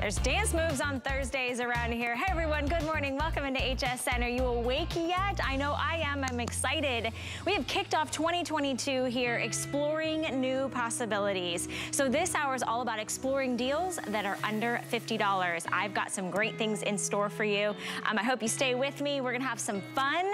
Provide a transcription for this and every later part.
There's dance moves on Thursdays around here. Hey everyone, good morning. Welcome into HS Are You awake yet? I know I am. I'm excited. We have kicked off 2022 here, exploring new possibilities. So this hour is all about exploring deals that are under $50. I've got some great things in store for you. Um, I hope you stay with me. We're gonna have some fun.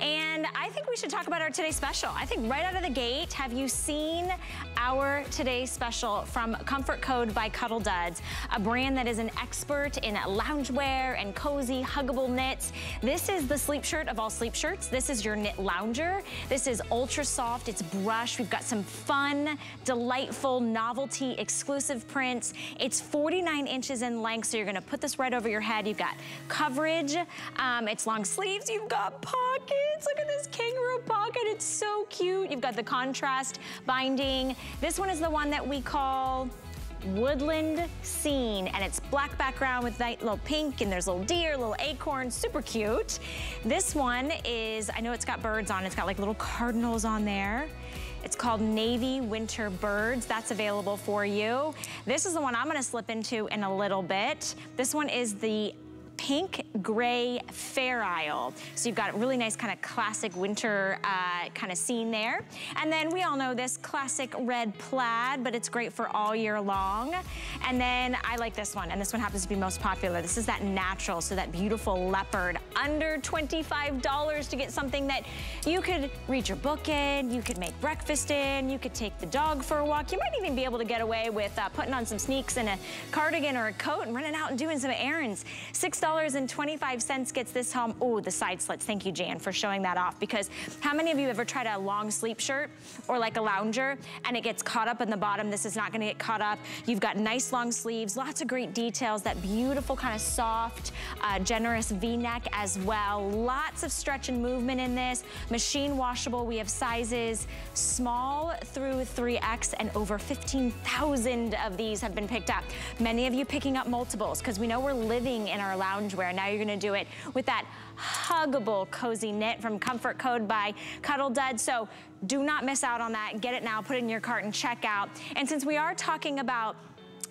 And I think we should talk about our today special. I think right out of the gate, have you seen our today special from Comfort Code by Cuddl Duds, a brand that is an expert in loungewear and cozy, huggable knits. This is the sleep shirt of all sleep shirts. This is your knit lounger. This is ultra soft, it's brushed. We've got some fun, delightful, novelty, exclusive prints. It's 49 inches in length, so you're gonna put this right over your head. You've got coverage, um, it's long sleeves, you've got pockets. Look at this kangaroo pocket, it's so cute. You've got the contrast binding. This one is the one that we call woodland scene and it's black background with that little pink and there's little deer, little acorn, super cute. This one is, I know it's got birds on, it's got like little cardinals on there. It's called Navy Winter Birds. That's available for you. This is the one I'm gonna slip into in a little bit. This one is the pink gray Fair Isle. So you've got a really nice kind of classic winter uh, kind of scene there. And then we all know this classic red plaid, but it's great for all year long. And then I like this one, and this one happens to be most popular. This is that natural, so that beautiful leopard. Under $25 to get something that you could read your book in, you could make breakfast in, you could take the dog for a walk. You might even be able to get away with uh, putting on some sneaks and a cardigan or a coat and running out and doing some errands. $6 $6.25 gets this home. Oh, the side slits. Thank you, Jan, for showing that off. Because how many of you ever tried a long sleep shirt or like a lounger and it gets caught up in the bottom? This is not gonna get caught up. You've got nice long sleeves, lots of great details, that beautiful kind of soft, uh, generous V-neck as well. Lots of stretch and movement in this. Machine washable. We have sizes small through 3X and over 15,000 of these have been picked up. Many of you picking up multiples because we know we're living in our lounge loungewear. Now you're gonna do it with that huggable cozy knit from Comfort Code by Cuddl Dud. So do not miss out on that. Get it now, put it in your cart and check out. And since we are talking about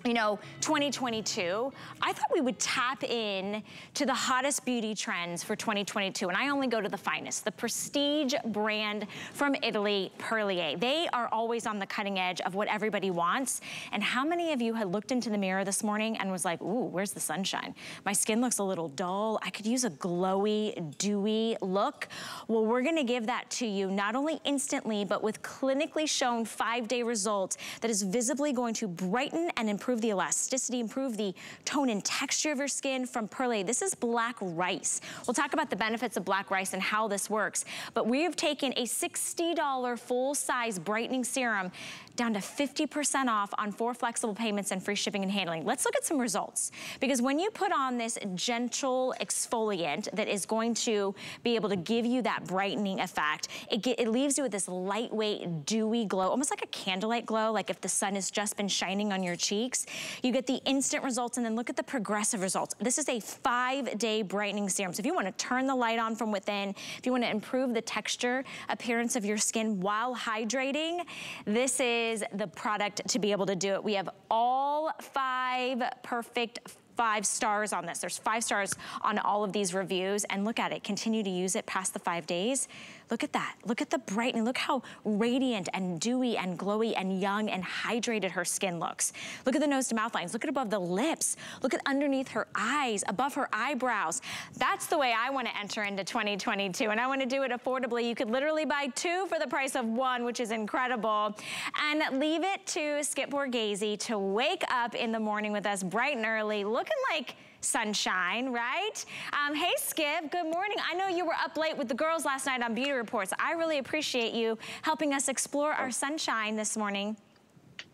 you know, 2022, I thought we would tap in to the hottest beauty trends for 2022. And I only go to the finest, the prestige brand from Italy, Perlier. They are always on the cutting edge of what everybody wants. And how many of you had looked into the mirror this morning and was like, ooh, where's the sunshine? My skin looks a little dull. I could use a glowy, dewy look. Well, we're gonna give that to you not only instantly, but with clinically shown five-day results that is visibly going to brighten and improve improve the elasticity, improve the tone and texture of your skin from Perlier. This is black rice. We'll talk about the benefits of black rice and how this works. But we have taken a $60 full-size brightening serum down to 50% off on four flexible payments and free shipping and handling. Let's look at some results. Because when you put on this gentle exfoliant that is going to be able to give you that brightening effect, it, get, it leaves you with this lightweight, dewy glow, almost like a candlelight glow, like if the sun has just been shining on your cheeks. You get the instant results and then look at the progressive results. This is a five-day brightening serum. So if you wanna turn the light on from within, if you wanna improve the texture, appearance of your skin while hydrating, this is is the product to be able to do it. We have all five perfect five stars on this. There's five stars on all of these reviews and look at it, continue to use it past the five days. Look at that. Look at the brightening. Look how radiant and dewy and glowy and young and hydrated her skin looks. Look at the nose to mouth lines. Look at above the lips. Look at underneath her eyes, above her eyebrows. That's the way I want to enter into 2022 and I want to do it affordably. You could literally buy two for the price of one, which is incredible. And leave it to Skip Borghese to wake up in the morning with us bright and early, looking like sunshine, right? Um, hey, Skip, good morning. I know you were up late with the girls last night on Beauty Reports. I really appreciate you helping us explore our sunshine this morning.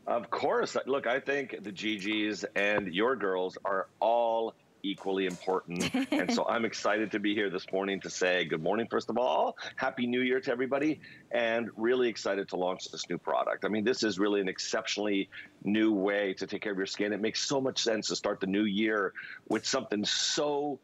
Of course. Look, I think the GGs and your girls are all equally important. and so I'm excited to be here this morning to say good morning, first of all, happy new year to everybody, and really excited to launch this new product. I mean, this is really an exceptionally new way to take care of your skin. It makes so much sense to start the new year with something so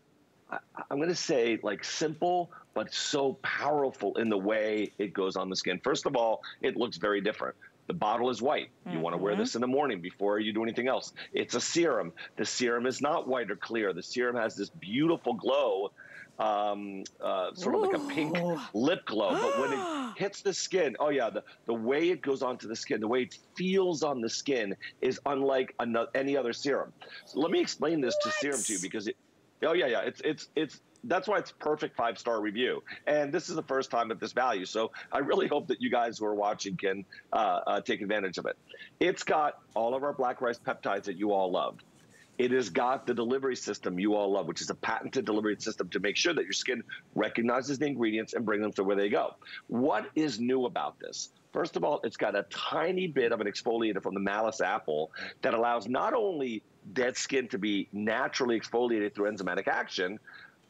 I'm going to say like simple, but so powerful in the way it goes on the skin. First of all, it looks very different The bottle is white. You mm -hmm. want to wear this in the morning before you do anything else. It's a serum. The serum is not white or clear. The serum has this beautiful glow um, uh, sort of like a pink lip glow. But when it hits the skin, oh yeah, the, the way it goes onto the skin, the way it feels on the skin is unlike another, any other serum. So let me explain this what? to serum to you because it, oh yeah, yeah, it's, it's, it's, that's why it's perfect five star review. And this is the first time at this value. So I really hope that you guys who are watching can uh, uh, take advantage of it. It's got all of our black rice peptides that you all love. It has got the delivery system you all love, which is a patented delivery system to make sure that your skin recognizes the ingredients and bring them to where they go. What is new about this? First of all, it's got a tiny bit of an exfoliator from the malice apple that allows not only dead skin to be naturally exfoliated through enzymatic action,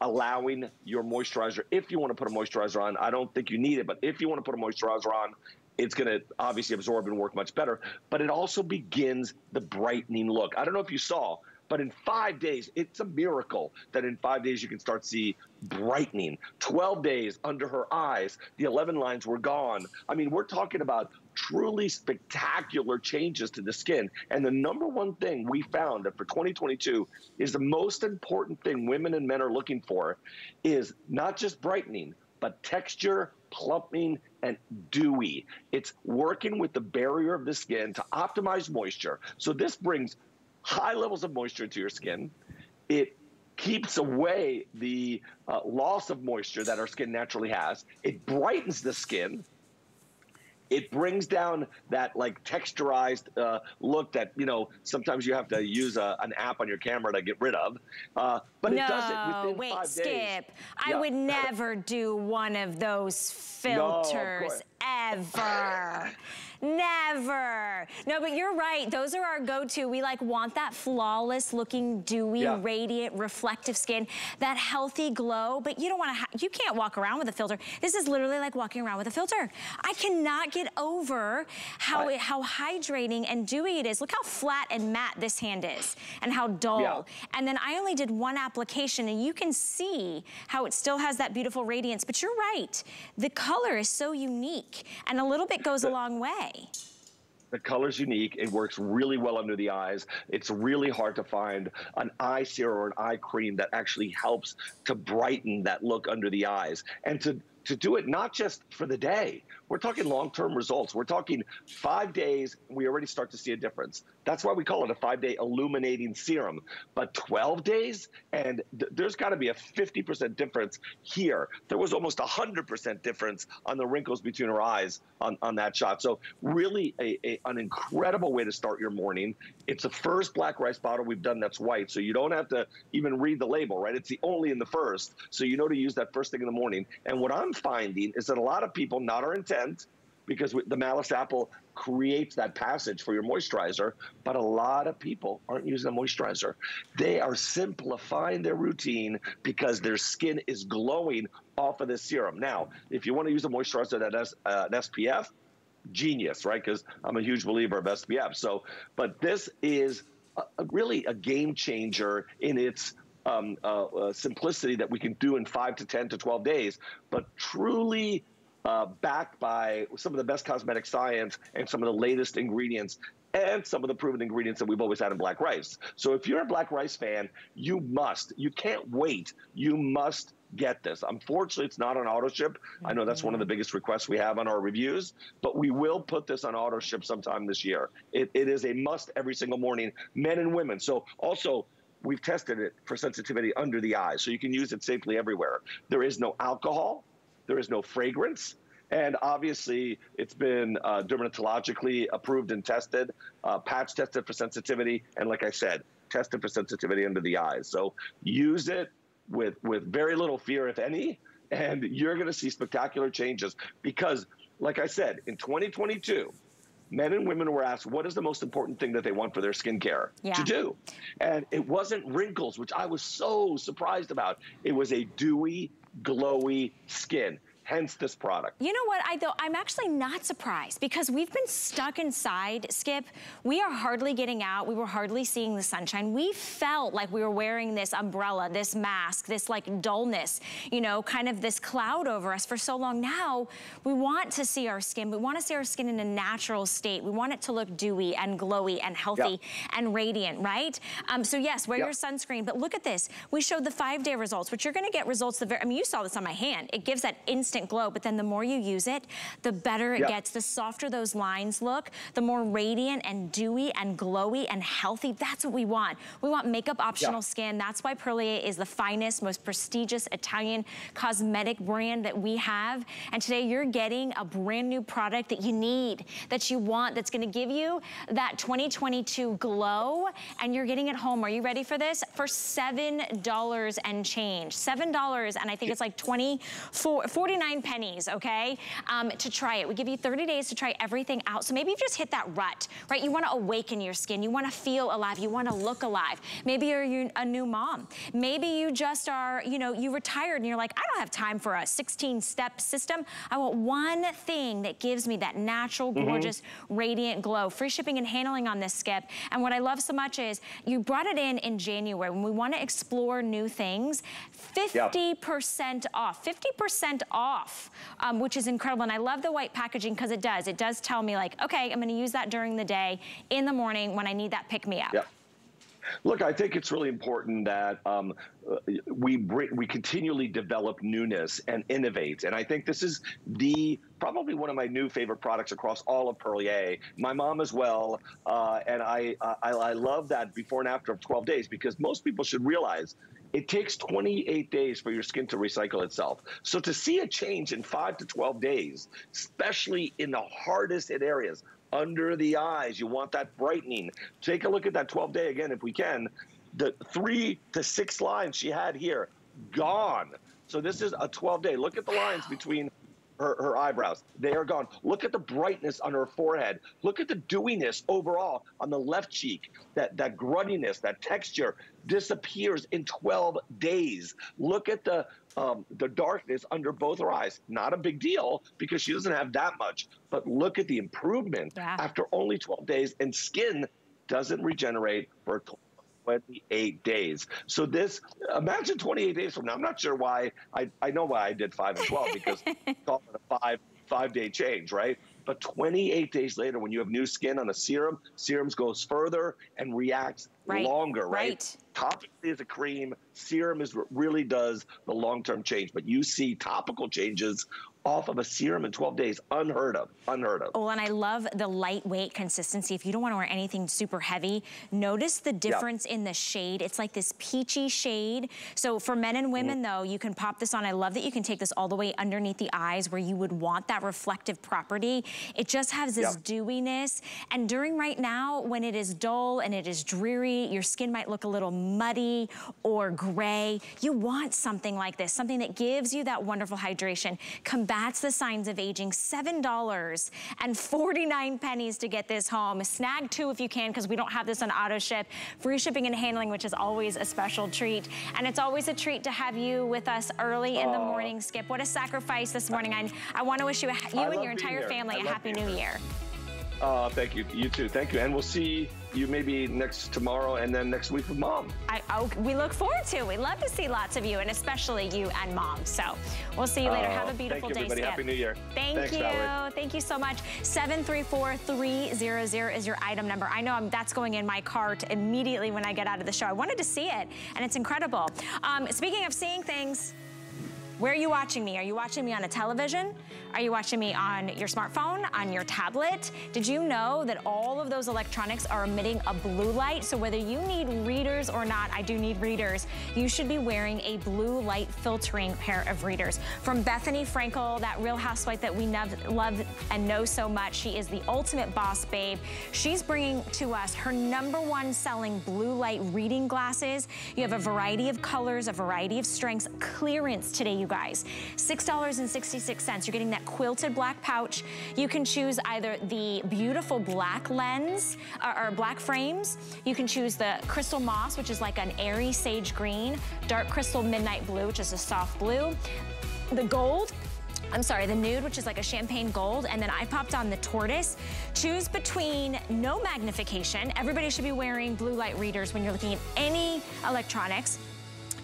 allowing your moisturizer, if you want to put a moisturizer on, I don't think you need it, but if you want to put a moisturizer on, it's going to obviously absorb and work much better. But it also begins the brightening look. I don't know if you saw, but in five days, it's a miracle that in five days you can start see brightening. 12 days under her eyes, the 11 lines were gone. I mean, we're talking about truly spectacular changes to the skin. And the number one thing we found that for 2022 is the most important thing women and men are looking for is not just brightening, but texture, plumping, and dewy. It's working with the barrier of the skin to optimize moisture. So this brings high levels of moisture to your skin. It keeps away the uh, loss of moisture that our skin naturally has. It brightens the skin. It brings down that like texturized uh, look that, you know, sometimes you have to use a, an app on your camera to get rid of. Uh, but no, it does it within wait, five Skip. days. I yeah. would never do one of those filters no, ever. Never. No, but you're right. Those are our go-to. We like want that flawless looking, dewy, yeah. radiant, reflective skin, that healthy glow, but you don't want to, you can't walk around with a filter. This is literally like walking around with a filter. I cannot get over how, it, how hydrating and dewy it is. Look how flat and matte this hand is and how dull. Yeah. And then I only did one application and you can see how it still has that beautiful radiance, but you're right. The color is so unique and a little bit goes a long way. The color's unique. It works really well under the eyes. It's really hard to find an eye serum or an eye cream that actually helps to brighten that look under the eyes and to to do it not just for the day. We're talking long-term results. We're talking five days. We already start to see a difference. That's why we call it a five-day illuminating serum. But 12 days, and th there's got to be a 50% difference here. There was almost 100% difference on the wrinkles between her eyes on, on that shot. So really a, a, an incredible way to start your morning. It's the first black rice bottle we've done that's white, so you don't have to even read the label, right? It's the only in the first, so you know to use that first thing in the morning. And what I'm finding is that a lot of people, not our intent, because the malice apple creates that passage for your moisturizer, but a lot of people aren't using a moisturizer. They are simplifying their routine because their skin is glowing off of this serum. Now, if you want to use a moisturizer that has uh, an SPF, genius, right? Because I'm a huge believer of SPF. So, but this is a really a game changer in its um, uh, uh, simplicity that we can do in five to 10 to 12 days, but truly uh, backed by some of the best cosmetic science and some of the latest ingredients and some of the proven ingredients that we've always had in black rice. So if you're a black rice fan, you must, you can't wait, you must get this. Unfortunately, it's not on auto ship. I know that's one of the biggest requests we have on our reviews, but we will put this on auto ship sometime this year. It, it is a must every single morning, men and women. So also, we've tested it for sensitivity under the eyes, so you can use it safely everywhere. There is no alcohol, there is no fragrance, and obviously, it's been uh, dermatologically approved and tested, uh, patch tested for sensitivity, and like I said, tested for sensitivity under the eyes. So use it with with very little fear, if any, and you're going to see spectacular changes because, like I said, in 2022 men and women were asked what is the most important thing that they want for their skincare yeah. to do. And it wasn't wrinkles, which I was so surprised about. It was a dewy, glowy skin hence this product. You know what, I though I'm actually not surprised because we've been stuck inside, Skip. We are hardly getting out. We were hardly seeing the sunshine. We felt like we were wearing this umbrella, this mask, this like dullness, you know, kind of this cloud over us for so long. Now, we want to see our skin. We want to see our skin in a natural state. We want it to look dewy and glowy and healthy yep. and radiant, right? Um, so yes, wear yep. your sunscreen, but look at this. We showed the five day results, which you're gonna get results the very, I mean, you saw this on my hand. It gives that instant glow, but then the more you use it, the better it gets. The softer those lines look, the more radiant and dewy and glowy and healthy. That's what we want. We want makeup optional skin. That's why Perlier is the finest, most prestigious Italian cosmetic brand that we have. And today you're getting a brand new product that you need, that you want, that's gonna give you that 2022 glow. And you're getting it home. Are you ready for this? For $7 and change. $7 and I think it's like 24, 49 99 pennies, okay, um, to try it. We give you 30 days to try everything out. So maybe you've just hit that rut, right? You wanna awaken your skin. You wanna feel alive. You wanna look alive. Maybe you're a new mom. Maybe you just are, you know, you retired and you're like, I don't have time for a 16 step system. I want one thing that gives me that natural, mm-hmm. gorgeous, mm -hmm. radiant glow. Free shipping and handling on this, Skip. And what I love so much is you brought it in in January when we wanna explore new things. 50% yep. off, 50% off off, um, which is incredible. And I love the white packaging because it does. It does tell me like, okay, I'm gonna use that during the day, in the morning when I need that pick-me-up. Yeah. Look, I think it's really important that um, uh, we bring, we continually develop newness and innovate, and I think this is the probably one of my new favorite products across all of Perlier. My mom as well, uh, and I, I I love that before and after of 12 days because most people should realize it takes 28 days for your skin to recycle itself. So to see a change in five to 12 days, especially in the hardest hit areas, under the eyes, you want that brightening. Take a look at that 12 day again if we can. The three to six lines she had here, gone. So this is a 12 day. Look at the lines between her, her eyebrows. They are gone. Look at the brightness on her forehead. Look at the dewiness overall on the left cheek. That, that gruntiness, that texture disappears in 12 days. Look at the um, the darkness under both her eyes. Not a big deal because she doesn't have that much. But look at the improvement yeah. after only 12 days. And skin doesn't regenerate for 28 days. So this, imagine 28 days from now. I'm not sure why. I, I know why I did 5 and 12 because it's called a five five day change, right? But 28 days later, when you have new skin on a serum, serums goes further and reacts right. longer, right? right? Topically is a cream, serum is what really does the long-term change. But you see topical changes off of a serum in 12 days. Unheard of, unheard of. Oh, and I love the lightweight consistency. If you don't want to wear anything super heavy, notice the difference in the shade. It's like this peachy shade. So for men and women mm -hmm. though, you can pop this on. I love that you can take this all the way underneath the eyes where you would want that reflective property. It just has this dewiness. And during right now, when it is dull and it is dreary, your skin might look a little muddy or gray. You want something like this, something that gives you that wonderful hydration. Come that's the signs of aging. $7 and 49 pennies to get this home. Snag two if you can because we don't have this on auto ship. Free shipping and handling, which is always a special treat. And it's always a treat to have you with us early in the morning, Skip. What a sacrifice this morning. I, I want to wish you, you and your entire family a happy new year. Oh, thank you. You too. Thank you. And we'll see you maybe next tomorrow and then next week with mom. I, oh, we look forward to. We love to see lots of you and especially you and mom. So we'll see you later. Uh, Have a beautiful thank you, day, everybody. Skip. Happy New Year. Thank Thanks, you. Valerie. Thank you so much. 734300 is your item number. I know I'm, that's going in my cart immediately when I get out of the show. I wanted to see it and it's incredible. Um, speaking of seeing things, where are you watching me? Are you watching me on a television? Are you watching me on your smartphone, on your tablet? Did you know that all of those electronics are emitting a blue light? So whether you need readers or not, I do need readers, you should be wearing a blue light filtering pair of readers. From Bethenny Frankel, that real housewife that we love and know so much, she is the ultimate boss babe. She's bringing to us her number one selling blue light reading glasses. You have a variety of colors, a variety of strengths, clearance today, you guys. $6.66. You're getting that quilted black pouch. You can choose either the beautiful black lens or black frames. You can choose the crystal moss, which is like an airy sage green, dark crystal midnight blue, which is a soft blue. The gold, I'm sorry, the nude, which is like a champagne gold, and then I popped on the tortoise. Choose between no magnification. Everybody should be wearing blue light readers when you're looking at any electronics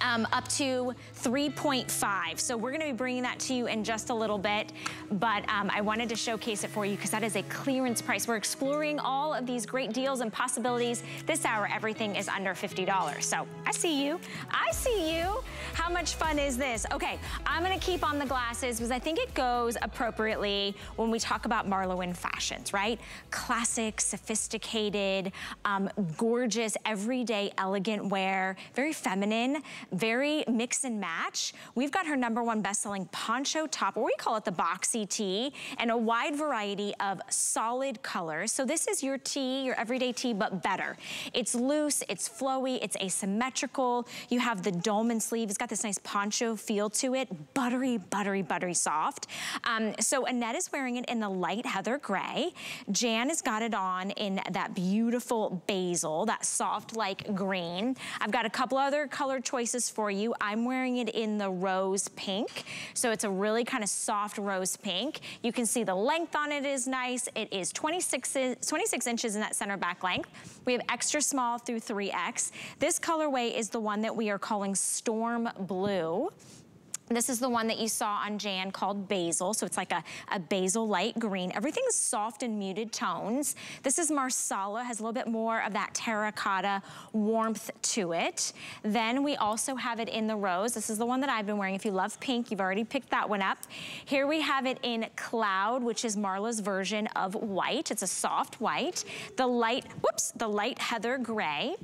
um, up to 3.5. So we're gonna be bringing that to you in just a little bit, but um, I wanted to showcase it for you because that is a clearance price. We're exploring all of these great deals and possibilities. This hour, everything is under $50. So I see you, I see you. How much fun is this? Okay, I'm gonna keep on the glasses because I think it goes appropriately when we talk about Marla Wynne fashions, right? Classic, sophisticated, um, gorgeous, everyday, elegant wear, very feminine, very mix and match. We've got her number one best-selling poncho top, or we call it the boxy tee, and a wide variety of solid colors. So this is your tee, your everyday tee, but better. It's loose, it's flowy, it's asymmetrical. You have the dolman sleeve. It's got this nice poncho feel to it. Buttery, buttery, buttery soft. Um, so Annette is wearing it in the light heather gray. Jan has got it on in that beautiful basil, that soft like green. I've got a couple other color choices for you. I'm wearing it in the rose pink. So it's a really kind of soft rose pink. You can see the length on it is nice. It is 26, 26 inches in that center back length. We have extra small through 3X. This colorway is the one that we are calling Storm Blue. This is the one that you saw on Jan called Basil. So it's like a, a basil light green. Everything's soft and muted tones. This is Marsala, has a little bit more of that terracotta warmth to it. Then we also have it in the rose. This is the one that I've been wearing. If you love pink, you've already picked that one up. Here we have it in cloud, which is Marla's version of white. It's a soft white. The light, whoops, the light heather gray.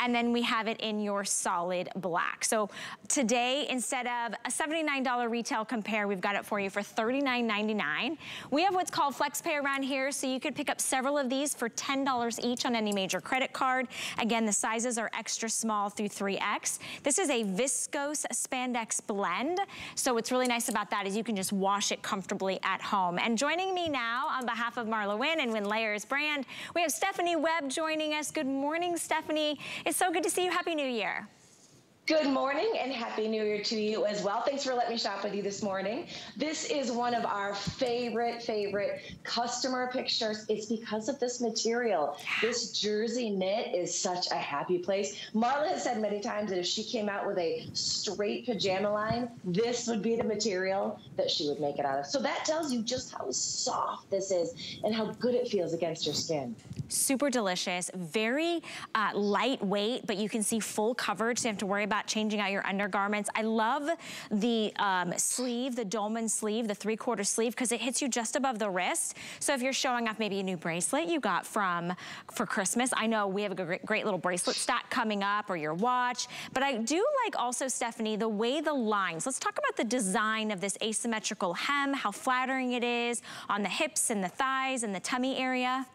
And then we have it in your solid black. So today, instead of a $79 retail compare. We've got it for you for $39.99. We have what's called FlexPay around here, so you could pick up several of these for $10 each on any major credit card. Again, the sizes are extra small through 3X. This is a viscose spandex blend, so what's really nice about that is you can just wash it comfortably at home. And joining me now on behalf of Marla Wynne and Wynne Layers brand, we have Stephanie Webb joining us. Good morning, Stephanie. It's so good to see you. Happy New Year. Good morning and Happy New Year to you as well. Thanks for letting me shop with you this morning. This is one of our favorite, favorite customer pictures. It's because of this material. This jersey knit is such a happy place. Marla has said many times that if she came out with a straight pajama line, this would be the material that she would make it out of. So that tells you just how soft this is and how good it feels against your skin. Super delicious, very uh, lightweight, but you can see full coverage, so you have to worry about about changing out your undergarments. I love the um, sleeve, the dolman sleeve, the three quarter sleeve, because it hits you just above the wrist. So if you're showing off maybe a new bracelet you got from, for Christmas, I know we have a great, great little bracelet stack coming up or your watch, but I do like also, Stephanie, the way the lines, let's talk about the design of this asymmetrical hem, how flattering it is on the hips and the thighs and the tummy area.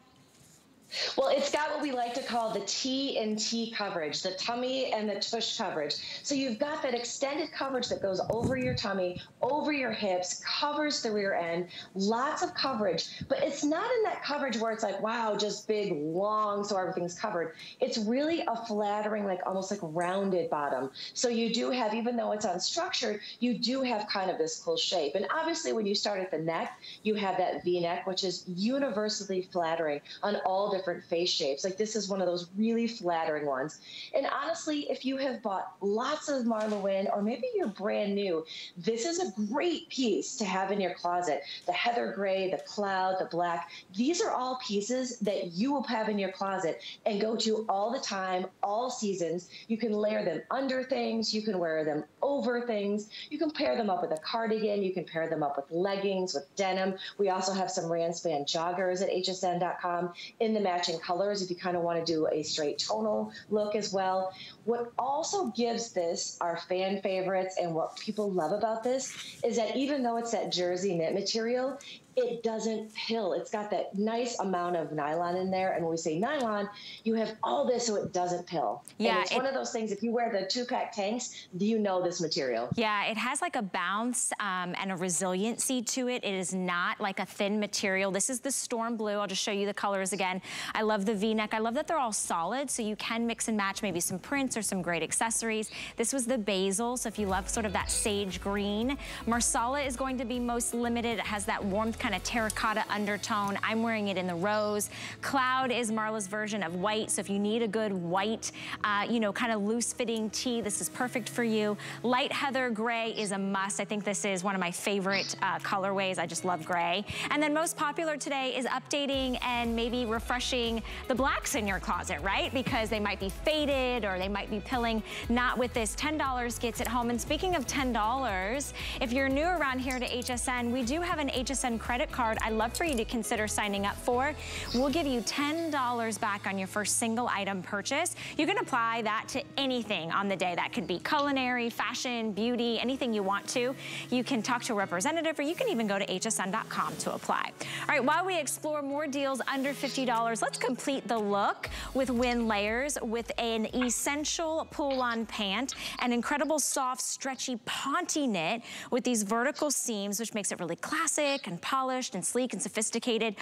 Well, it's got what we like to call the T and T coverage, the tummy and the tush coverage. So you've got that extended coverage that goes over your tummy, over your hips, covers the rear end, lots of coverage. But it's not in that coverage where it's like, wow, just big, long, so everything's covered. It's really a flattering, like almost like rounded bottom. So you do have, even though it's unstructured, you do have kind of this cool shape. And obviously, when you start at the neck, you have that V neck, which is universally flattering on all different face shapes. Like this is one of those really flattering ones. And honestly, if you have bought lots of Marla or maybe you're brand new, this is a great piece to have in your closet. The heather gray, the cloud, the black, these are all pieces that you will have in your closet and go to all the time, all seasons. You can layer them under things, you can wear them over things, you can pair them up with a cardigan, you can pair them up with leggings, with denim. We also have some Ranspan joggers at hsn.com in the matching colors if you kind of want to do a straight tonal look as well. What also gives this our fan favorites and what people love about this is that even though it's that jersey knit material, it doesn't pill. It's got that nice amount of nylon in there. And when we say nylon, you have all this so it doesn't pill. Yeah. And it's it, one of those things, if you wear the two pack tanks, do you know this material. Yeah, it has like a bounce um, and a resiliency to it. It is not like a thin material. This is the storm blue. I'll just show you the colors again. I love the V-neck. I love that they're all solid, so you can mix and match maybe some prints or some great accessories. This was the basil, so if you love sort of that sage green. Marsala is going to be most limited. It has that warmth kind of terracotta undertone. I'm wearing it in the rose. Cloud is Marla's version of white, so if you need a good white, uh, you know, kind of loose fitting tee, this is perfect for you. Light heather gray is a must. I think this is one of my favorite uh, colorways. I just love gray. And then most popular today is updating and maybe refreshing the blacks in your closet, right? Because they might be faded or they might be pilling. Not with this. $10 gets it home. And speaking of $10, if you're new around here to HSN, we do have an HSN credit card I'd love for you to consider signing up for. We'll give you $10 back on your first single item purchase. You can apply that to anything on the day. That could be culinary, fashion, beauty, anything you want to. You can talk to a representative or you can even go to hsn.com to apply. All right, while we explore more deals under $50, let's complete the look with Wynne Layers with an essential pull-on pant, an incredible soft, stretchy ponte knit with these vertical seams, which makes it really classic and polished and sleek and sophisticated.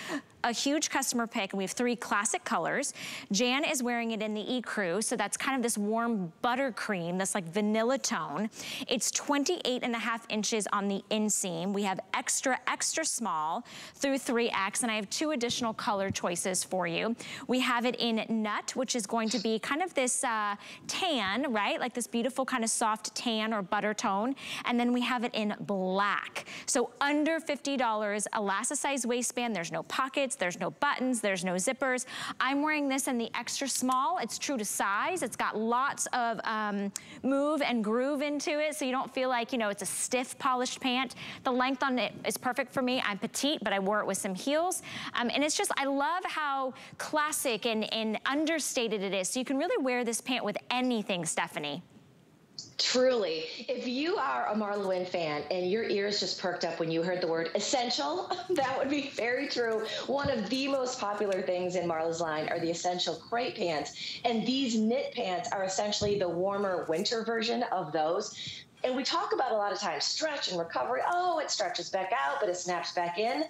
A huge customer pick, and we have three classic colors. Jan is wearing it in the ecru, so that's kind of this warm buttercream, this like vanilla tone. It's 28 and a half inches on the inseam. We have extra, extra small through 3X, and I have two additional color choices for you. We have it in nut, which is going to be kind of this uh, tan, right? Like this beautiful kind of soft tan or butter tone. And then we have it in black. So under $50, elasticized waistband. There's no pockets, there's no buttons, there's no zippers. I'm wearing this in the extra small. It's true to size. It's got lots of um, move and groove into it, so you don't feel like, you know, it's a stiff polished pant. The length on it is perfect for me. I'm petite, but I wore it with some heels. Um, and it's just, I love how classic and, and understated it is. So you can really wear this pant with anything, Stephanie. Truly. If you are a Marla Wynne fan and your ears just perked up when you heard the word essential, that would be very true. One of the most popular things in Marla's line are the essential crepe pants. And these knit pants are essentially the warmer winter version of those. And we talk about a lot of times stretch and recovery. Oh, it stretches back out, but it snaps back in.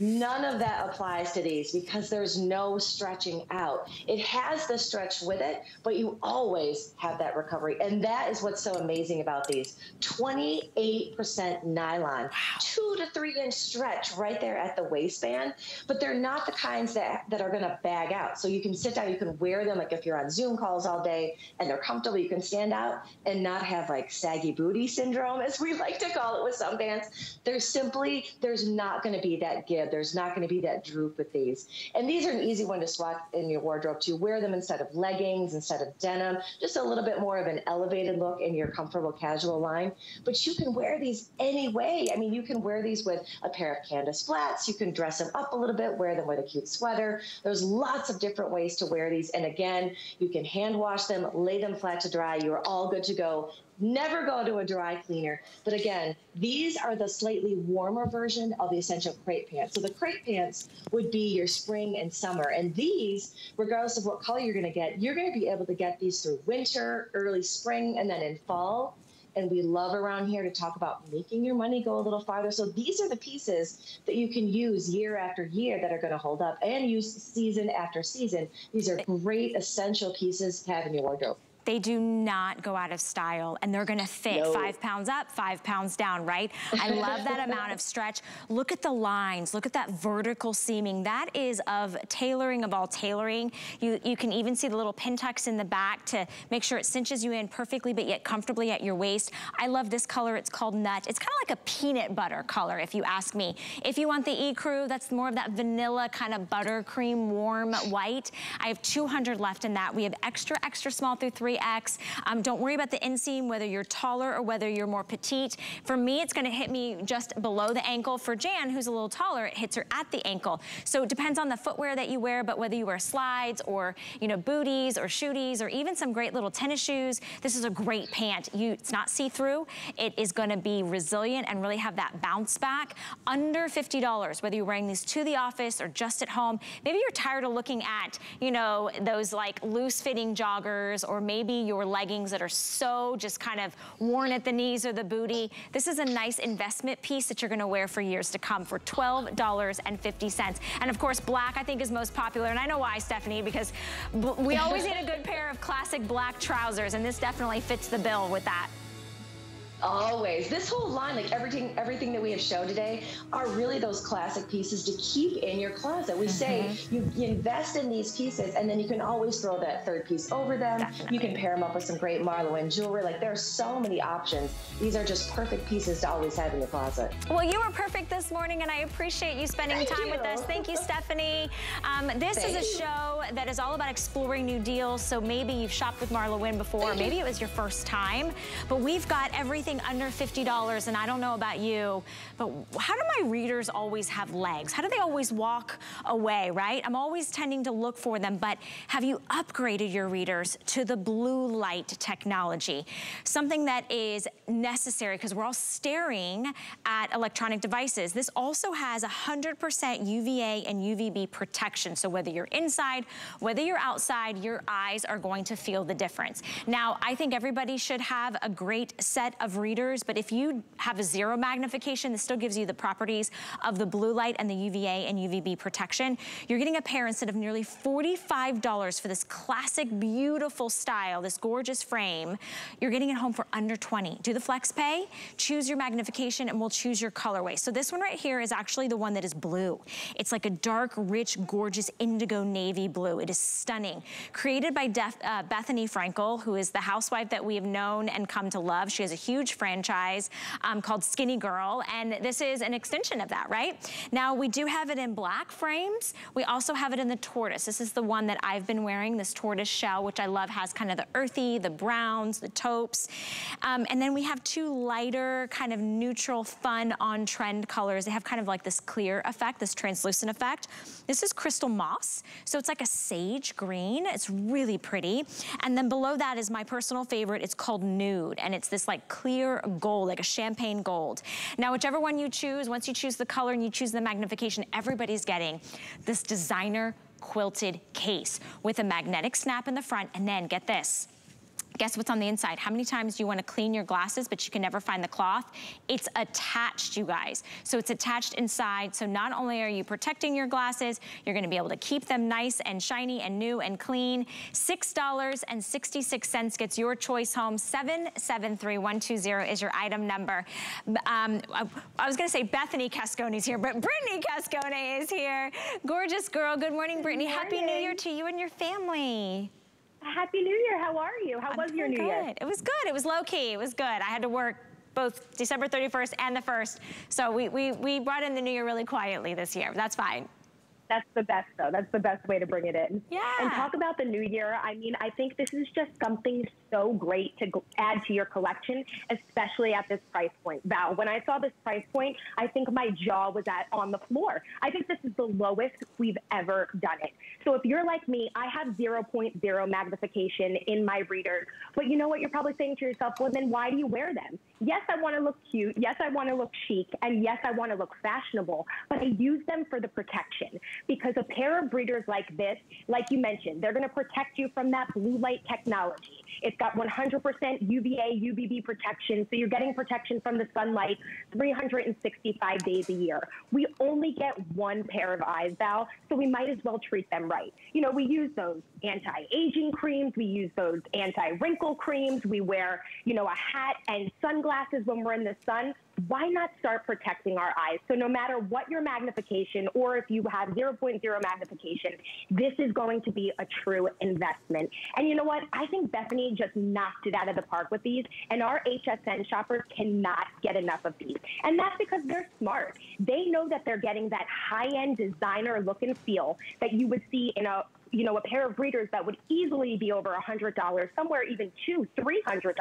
None of that applies to these because there's no stretching out. It has the stretch with it, but you always have that recovery. And that is what's so amazing about these 28% nylon, wow. two to three inch stretch right there at the waistband, but they're not the kinds that, that are going to bag out. So you can sit down, you can wear them like if you're on Zoom calls all day and they're comfortable, you can stand out and not have like saggy booty syndrome, as we like to call it with some pants. There's simply, there's not going to be that give there's not going to be that droop with these. And these are an easy one to swap in your wardrobe to wear them instead of leggings, instead of denim, just a little bit more of an elevated look in your comfortable casual line. But you can wear these any way. I mean, you can wear these with a pair of canvas flats. You can dress them up a little bit, wear them with a cute sweater. There's lots of different ways to wear these. And again, you can hand wash them, lay them flat to dry. You are all good to go Never go to a dry cleaner. But again, these are the slightly warmer version of the Essential Crepe Pants. So the crepe pants would be your spring and summer. And these, regardless of what color you're going to get, you're going to be able to get these through winter, early spring, and then in fall. And we love around here to talk about making your money go a little farther. So these are the pieces that you can use year after year that are going to hold up and use season after season. These are great essential pieces to have in your wardrobe they do not go out of style and they're gonna fit no. five pounds up, five pounds down, right? I love that amount of stretch. Look at the lines, look at that vertical seaming. That is of tailoring of all tailoring. You, you can even see the little pin tucks in the back to make sure it cinches you in perfectly but yet comfortably at your waist. I love this color, it's called Nut. It's kind of like a peanut butter color if you ask me. If you want the ecru, that's more of that vanilla kind of buttercream warm white. I have 200 left in that. We have extra, extra small through three 3X. Um, don't worry about the inseam, whether you're taller or whether you're more petite. For me, it's gonna hit me just below the ankle. For Jan, who's a little taller, it hits her at the ankle. So it depends on the footwear that you wear, but whether you wear slides or, you know, booties or shooties or even some great little tennis shoes, this is a great pant. You, it's not see-through. It is gonna be resilient and really have that bounce back. Under $50, whether you're wearing these to the office or just at home. Maybe you're tired of looking at, you know, those like loose fitting joggers or maybe your leggings that are so just kind of worn at the knees or the booty. This is a nice investment piece that you're gonna wear for years to come for $12.50. And of course, black I think is most popular. And I know why, Stephanie, because we always need a good pair of classic black trousers and this definitely fits the bill with that. Always. This whole line, like everything, everything that we have shown today, are really those classic pieces to keep in your closet. We mm-hmm. say you, you, invest in these pieces, and then you can always throw that third piece over them. Definitely. You can pair them up with some great Marla Wynne jewelry. Like there are so many options. These are just perfect pieces to always have in your closet. Well, you were perfect this morning, and I appreciate you spending Thank time you. with us. Thank you, Stephanie. Um, this Thank is a show that is all about exploring new deals. So maybe you've shopped with Marla Wynne before, maybe it was your first time, but we've got everything anything under $50, and I don't know about you, but how do my readers always have legs? How do they always walk away, right? I'm always tending to look for them, but have you upgraded your readers to the blue light technology? Something that is necessary because we're all staring at electronic devices. This also has 100% UVA and UVB protection. So whether you're inside, whether you're outside, your eyes are going to feel the difference. Now, I think everybody should have a great set of readers, but if you have a zero magnification, this still gives you the properties of the blue light and the UVA and UVB protection. You're getting a pair instead of nearly $45 for this classic, beautiful style, this gorgeous frame. You're getting it home for under 20. Do the flex pay, choose your magnification, and we'll choose your colorway. So this one right here is actually the one that is blue. It's like a dark, rich, gorgeous indigo navy blue. It is stunning. Created by Def, uh, Bethenny Frankel, who is the housewife that we have known and come to love. She has a huge huge franchise um, called Skinnygirl, and this is an extension of that, right? Now, we do have it in black frames. We also have it in the tortoise. This is the one that I've been wearing, this tortoise shell, which I love, has kind of the earthy, the browns, the taupes. Um, and then we have two lighter, kind of neutral, fun, on-trend colors. They have kind of like this clear effect, this translucent effect. This is crystal moss, so it's like a sage green. It's really pretty. And then below that is my personal favorite. It's called Nude, and it's this like clear clear gold, like a champagne gold. Now, whichever one you choose, once you choose the color and you choose the magnification, everybody's getting this designer quilted case with a magnetic snap in the front. And then get this, Guess what's on the inside? How many times do you wanna clean your glasses, but you can never find the cloth? It's attached, you guys. So it's attached inside. So not only are you protecting your glasses, you're gonna be able to keep them nice and shiny and new and clean. $6.66 gets your choice home. 773120 is your item number. Um, I was gonna say Bethany Cascone's here, but Brittany Cascone is here. Gorgeous girl. Good morning, Brittany. Good morning. Happy New Year to you and your family. Happy New Year. How are you? How I'm was your New good. Year? It was good. It was low key. It was good. I had to work both December 31st and the 1st. So we, we, we brought in the New Year really quietly this year. That's fine. That's the best, though. That's the best way to bring it in. Yeah. And talk about the new year. I mean, I think this is just something so great to add to your collection, especially at this price point. Val, when I saw this price point, I think my jaw was at on the floor. I think this is the lowest we've ever done it. So if you're like me, I have 0.0 magnification in my readers. But you know what? You're probably saying to yourself, well, then why do you wear them? Yes, I want to look cute. Yes, I want to look chic. And yes, I want to look fashionable. But I use them for the protection because a pair of breeders like this, like you mentioned, they're going to protect you from that blue light technology. It's got 100% UVA, UVB protection, so you're getting protection from the sunlight 365 days a year. We only get one pair of eyes, Val, so we might as well treat them right. You know, we use those anti-aging creams, we use those anti-wrinkle creams, we wear, you know, a hat and sunglasses when we're in the sun why not start protecting our eyes? So no matter what your magnification or if you have 0.0 magnification, this is going to be a true investment. And you know what? I think Bethenny just knocked it out of the park with these, and our HSN shoppers cannot get enough of these. And that's because they're smart. They know that they're getting that high-end designer look and feel that you would see in a you know, a pair of readers that would easily be over a $100, somewhere even two, $300.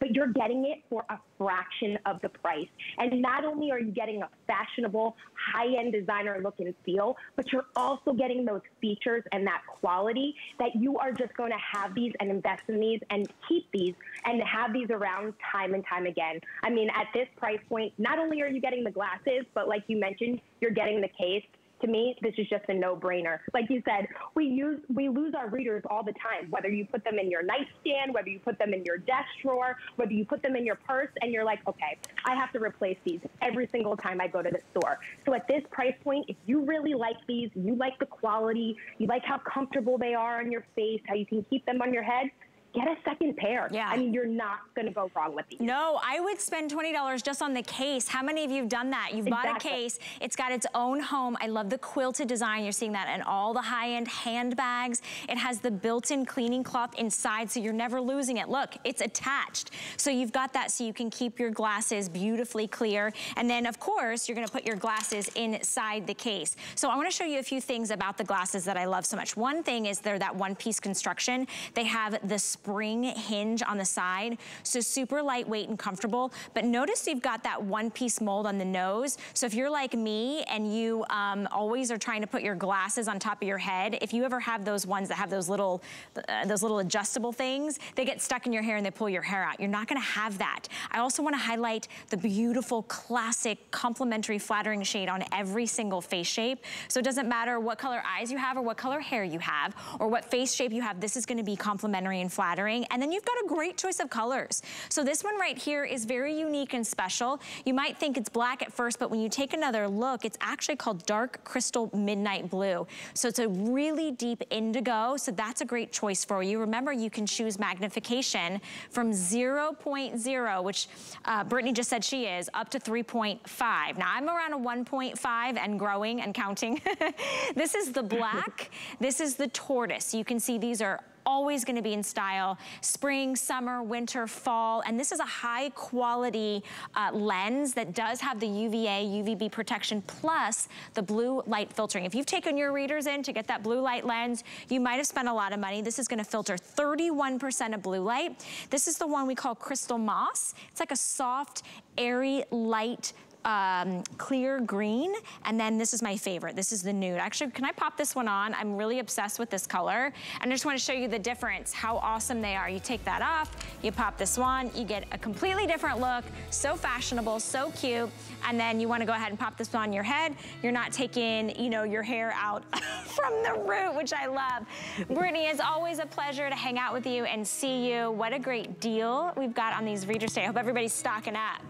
But you're getting it for a fraction of the price. And not only are you getting a fashionable, high-end designer look and feel, but you're also getting those features and that quality that you are just going to have these and invest in these and keep these and have these around time and time again. I mean, at this price point, not only are you getting the glasses, but like you mentioned, you're getting the case to me, this is just a no-brainer. Like you said, we use we lose our readers all the time. Whether you put them in your nightstand, whether you put them in your desk drawer, whether you put them in your purse, and you're like, okay, I have to replace these every single time I go to the store. So at this price point, if you really like these, you like the quality, you like how comfortable they are on your face, how you can keep them on your head, get a second pair. Yeah. I mean, you're not going to go wrong with these. No, I would spend $20 just on the case. How many of you have done that? You've exactly. bought a case. It's got its own home. I love the quilted design. You're seeing that in all the high-end handbags. It has the built-in cleaning cloth inside, so you're never losing it. Look, it's attached. So you've got that so you can keep your glasses beautifully clear. And then, of course, you're going to put your glasses inside the case. So I want to show you a few things about the glasses that I love so much. One thing is they're that one-piece construction. They have the spring hinge on the side. So super lightweight and comfortable. But notice you've got that one piece mold on the nose. So if you're like me and you um, always are trying to put your glasses on top of your head, if you ever have those ones that have those little, uh, those little adjustable things, they get stuck in your hair and they pull your hair out. You're not gonna have that. I also wanna highlight the beautiful, classic, complementary, flattering shade on every single face shape. So it doesn't matter what color eyes you have or what color hair you have or what face shape you have, this is gonna be complementary and flattering. And then you've got a great choice of colors. So this one right here is very unique and special. You might think it's black at first, but when you take another look, it's actually called Dark Crystal Midnight Blue. So it's a really deep indigo, so that's a great choice for you. Remember, you can choose magnification from 0.0, which uh, Brittany just said she is, up to 3.5. Now, I'm around a 1.5 and growing and counting. this is the black. this is the tortoise. You can see these are always gonna be in style. Spring, summer, winter, fall, and this is a high quality uh, lens that does have the UVA, UVB protection, plus the blue light filtering. If you've taken your readers in to get that blue light lens, you might have spent a lot of money. This is gonna filter 31% of blue light. This is the one we call Crystal Moss. It's like a soft, airy, light um, clear green. And then this is my favorite. This is the nude. Actually, can I pop this one on? I'm really obsessed with this color. And I just wanna show you the difference, how awesome they are. You take that off, you pop this one, you get a completely different look, so fashionable, so cute. And then you wanna go ahead and pop this on your head. You're not taking, you know, your hair out from the root, which I love. Brittany, it's always a pleasure to hang out with you and see you. What a great deal we've got on these readers Day. I hope everybody's stocking up.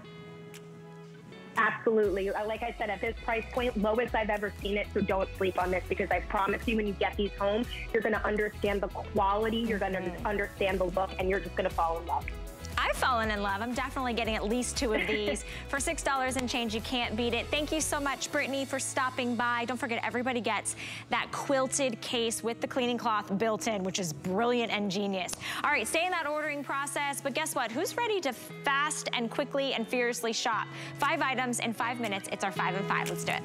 Absolutely. Like I said, at this price point, lowest I've ever seen it. So don't sleep on this because I promise you, when you get these home, you're going to understand the quality, you're going to understand the look, and you're just going to fall in love. I've fallen in love. I'm definitely getting at least two of these. for $6 and change, you can't beat it. Thank you so much, Brittany, for stopping by. Don't forget, everybody gets that quilted case with the cleaning cloth built in, which is brilliant and genius. All right, stay in that ordering process, but guess what? Who's ready to fast and quickly and fiercely shop? Five items in five minutes. It's our five and five. Let's do it.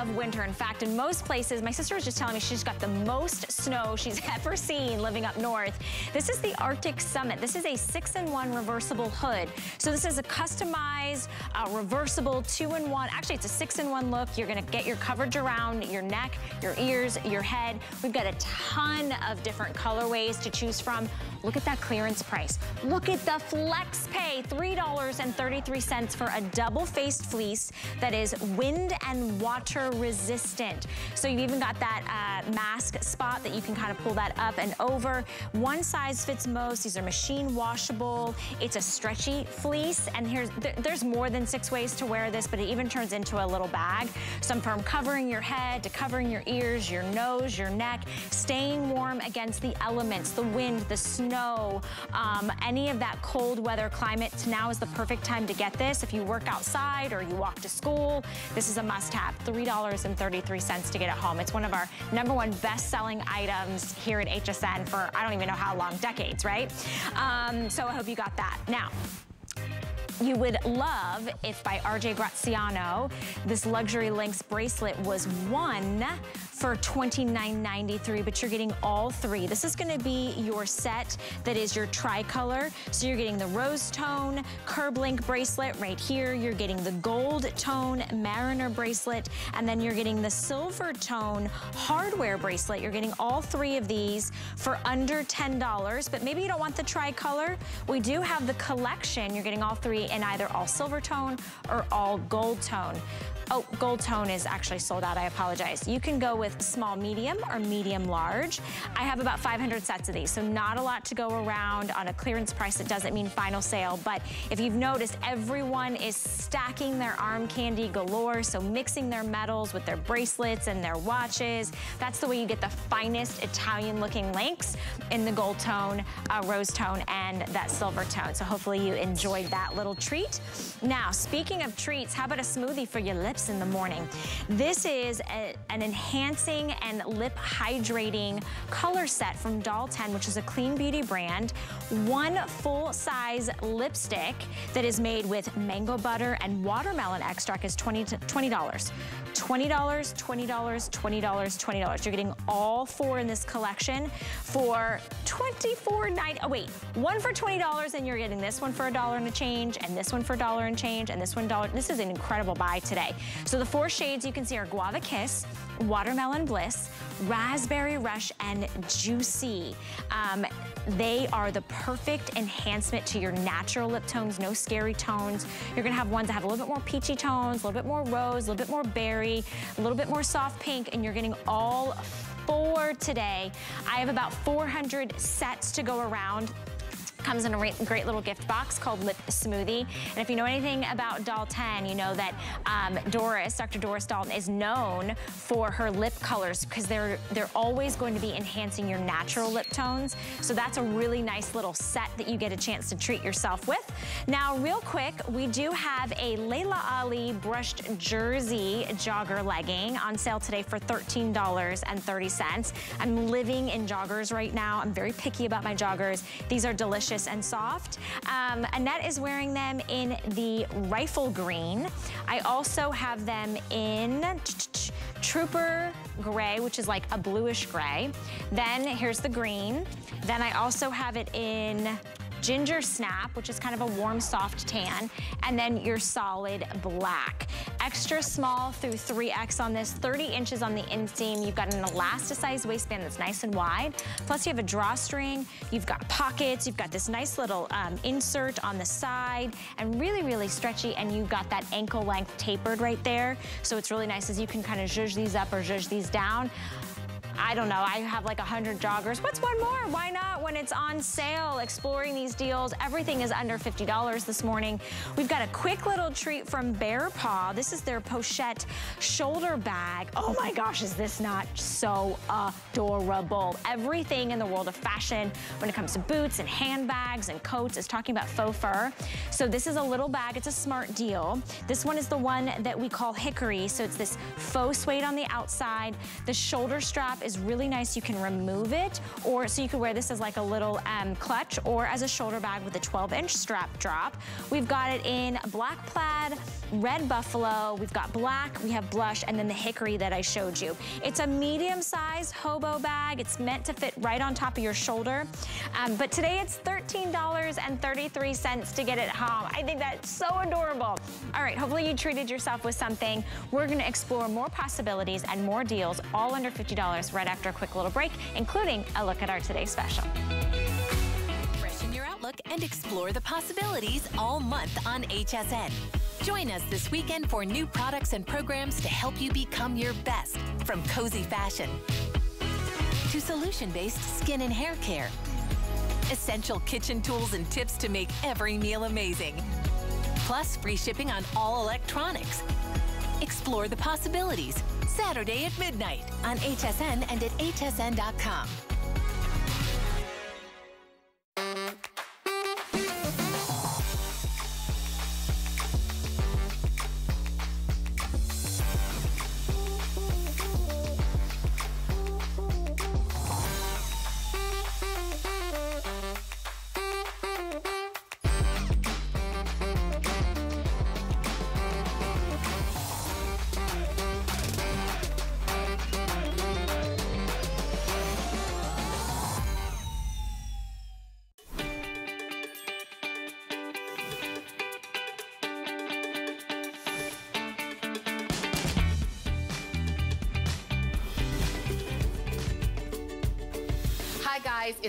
Of winter. In fact, in most places, my sister was just telling me she's got the most snow she's ever seen living up north. This is the Arctic Summit. This is a six-in-one reversible hood. So this is a customized, uh, reversible two-in-one. Actually, it's a six-in-one look. You're gonna get your coverage around your neck, your ears, your head. We've got a ton of different colorways to choose from. Look at that clearance price. Look at the flex pay, $3.33 for a double-faced fleece that is wind and water resistant. So you've even got that uh, mask spot that you can kind of pull that up and over. One size fits most. These are machine washable. It's a stretchy fleece. And here's th there's more than six ways to wear this, but it even turns into a little bag. Some from covering your head to covering your ears, your nose, your neck, staying warm against the elements, the wind, the snow, um, any of that cold weather climate, now is the perfect time to get this. If you work outside or you walk to school, this is a must-have. $3.33 to get it home. It's one of our number one best-selling items here at HSN for I don't even know how long, decades, right? Um, so I hope you got that. Now, you would love if by RJ Graziano, this luxury links bracelet was one for $29.93, but you're getting all three. This is gonna be your set that is your tricolor. So you're getting the rose tone curb link bracelet right here. You're getting the gold tone mariner bracelet, and then you're getting the silver tone hardware bracelet. You're getting all three of these for under $10, but maybe you don't want the tricolor. We do have the collection. You're getting all three in either all silver tone or all gold tone. Oh, gold tone is actually sold out, I apologize. You can go with small medium or medium large. I have about 500 sets of these, so not a lot to go around on a clearance price. It doesn't mean final sale, but if you've noticed, everyone is stacking their arm candy galore, so mixing their metals with their bracelets and their watches. That's the way you get the finest Italian looking links in the gold tone, uh, rose tone, and that silver tone. So hopefully you enjoyed that little treat. Now, speaking of treats, how about a smoothie for your lips? Lips in the morning. This is a, an enhancing and lip hydrating color set from Doll 10, which is a clean beauty brand. One full size lipstick that is made with mango butter and watermelon extract is $20. $20. $20, $20, $20, $20. You're getting all four in this collection for $24.90. Oh, wait, one for $20 and you're getting this one for a dollar and a change and this one for a dollar and change and this one dollar. This is an incredible buy today. So the four shades you can see are Guava Kiss, Watermelon Bliss, Raspberry Rush, and Juicy. Um, they are the perfect enhancement to your natural lip tones, no scary tones. You're gonna have ones that have a little bit more peachy tones, a little bit more rose, a little bit more berry, a little bit more soft pink, and you're getting all four today. I have about 400 sets to go around comes in a great little gift box called Lip Smoothie. And if you know anything about Doll 10, you know that um, Doris, Dr. Doris Dalton, is known for her lip colors because they're they're always going to be enhancing your natural lip tones. So that's a really nice little set that you get a chance to treat yourself with. Now, real quick, we do have a Laila Ali brushed jersey jogger legging on sale today for $13.30. I'm living in joggers right now. I'm very picky about my joggers. These are delicious and soft. Um, Annette is wearing them in the rifle green. I also have them in Trooper gray, which is like a bluish gray. Then here's the green. Then I also have it in ginger snap, which is kind of a warm, soft tan, and then your solid black. Extra small through 3X on this, 30 inches on the inseam. You've got an elasticized waistband that's nice and wide. Plus you have a drawstring, you've got pockets, you've got this nice little um, insert on the side, and really, really stretchy, and you've got that ankle length tapered right there. So it's really nice as you can kind of zhuzh these up or zhuzh these down. I don't know, I have like 100 joggers. What's one more? Why not when it's on sale? Exploring these deals. Everything is under $50 this morning. We've got a quick little treat from Bear Paw. This is their pochette shoulder bag. Oh my gosh, is this not so adorable? Everything in the world of fashion when it comes to boots and handbags and coats is talking about faux fur. So this is a little bag. It's a smart deal. This one is the one that we call hickory. So it's this faux suede on the outside. The shoulder strap is really nice. You can remove it, or so you could wear this as like a little um, clutch or as a shoulder bag with a 12 inch strap drop. We've got it in black plaid, red buffalo, we've got black, we have blush, and then the hickory that I showed you. It's a medium sized hobo bag. It's meant to fit right on top of your shoulder. Um, but today it's $13.33 to get it home. I think that's so adorable. All right, hopefully you treated yourself with something. We're gonna explore more possibilities and more deals all under $50 right after a quick little break, including a look at our today's special. Freshen your outlook and explore the possibilities all month on HSN. Join us this weekend for new products and programs to help you become your best, from cozy fashion to solution-based skin and hair care. Essential kitchen tools and tips to make every meal amazing. Plus free shipping on all electronics. Explore the possibilities Saturday at midnight on HSN and at hsn.com.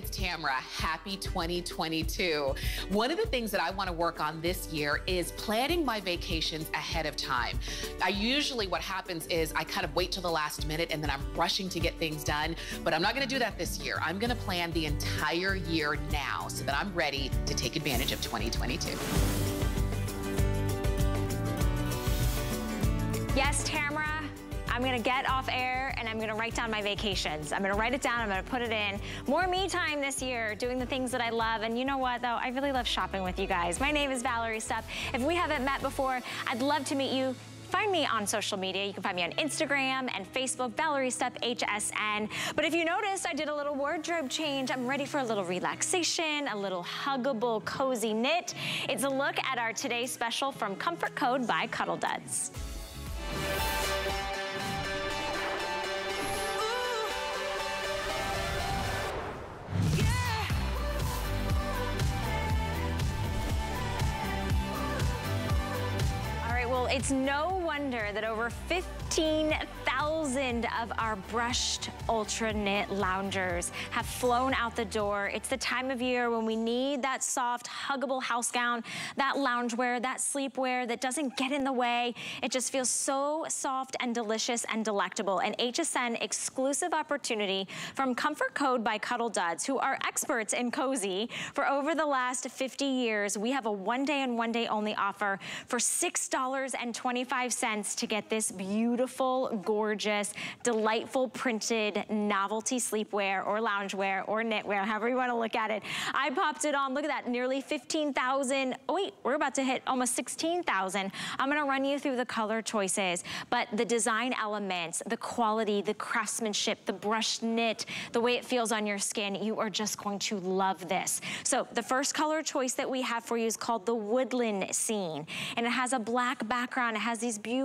it's Tamra. Happy 2022. One of the things that I want to work on this year is planning my vacations ahead of time. I usually, what happens is I kind of wait till the last minute and then I'm rushing to get things done, but I'm not going to do that this year. I'm going to plan the entire year now so that I'm ready to take advantage of 2022. Yes, Tamra, I'm gonna get off air and I'm gonna write down my vacations. I'm gonna write it down, I'm gonna put it in. More me time this year, doing the things that I love. And you know what though, I really love shopping with you guys. My name is Valerie Stup. If we haven't met before, I'd love to meet you find me on social media. You can find me on Instagram and Facebook, Valerie Stup HSN. But if you noticed, I did a little wardrobe change. I'm ready for a little relaxation, a little huggable, cozy knit. It's a look at our today's special from Comfort Code by Cuddl Duds. It's no wonder that over 15,000 of our brushed ultra knit loungers have flown out the door. It's the time of year when we need that soft, huggable house gown, that loungewear, that sleepwear that doesn't get in the way. It just feels so soft and delicious and delectable. An HSN exclusive opportunity from Comfort Code by Cuddl Duds, who are experts in cozy. For over the last 50 years, we have a one day and one day only offer for $6 $6.25 to get this beautiful, gorgeous, delightful printed novelty sleepwear or loungewear or knitwear, however you want to look at it. I popped it on. Look at that, nearly 15,000. Oh wait, we're about to hit almost 16,000. I'm going to run you through the color choices, but the design elements, the quality, the craftsmanship, the brushed knit, the way it feels on your skin, you are just going to love this. So the first color choice that we have for you is called the Woodland Scene, and it has a black background. It has these beautiful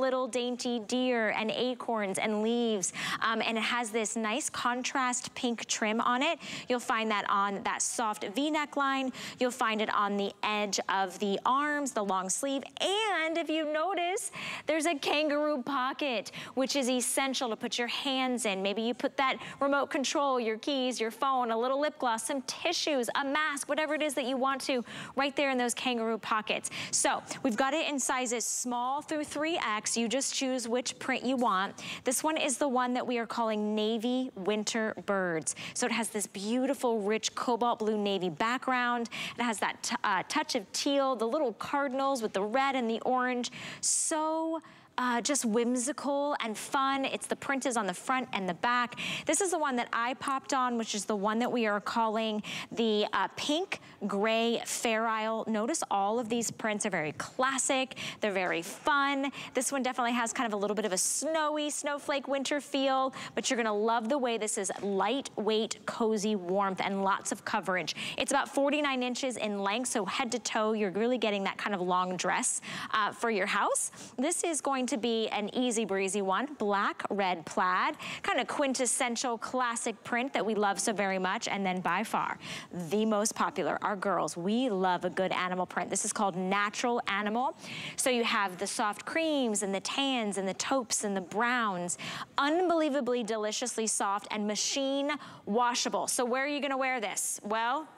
little dainty deer and acorns and leaves. Um, and it has this nice contrast pink trim on it. You'll find that on that soft V neckline. You'll find it on the edge of the arms, the long sleeve. And if you notice, there's a kangaroo pocket, which is essential to put your hands in. Maybe you put that remote control, your keys, your phone, a little lip gloss, some tissues, a mask, whatever it is that you want to, right there in those kangaroo pockets. So we've got it in sizes small through 3X. You just choose which print you want. This one is the one that we are calling Navy Winter Birds. So it has this beautiful, rich cobalt blue navy background. It has that uh, touch of teal, the little cardinals with the red and the orange. So uh, just whimsical and fun. It's the print is on the front and the back. This is the one that I popped on, which is the one that we are calling the uh, pink gray fair isle. Notice all of these prints are very classic. They're very fun. This one definitely has kind of a little bit of a snowy snowflake winter feel, but you're gonna love the way this is lightweight, cozy warmth and lots of coverage. It's about 49 inches in length, so head to toe, you're really getting that kind of long dress uh, for your house. This is going to be an easy breezy one, black, red plaid, kind of quintessential classic print that we love so very much. And then by far, the most popular, our girls, we love a good animal print. This is called natural animal. So you have the soft creams and the tans and the taupes and the browns, unbelievably deliciously soft and machine washable. So where are you gonna wear this? Well,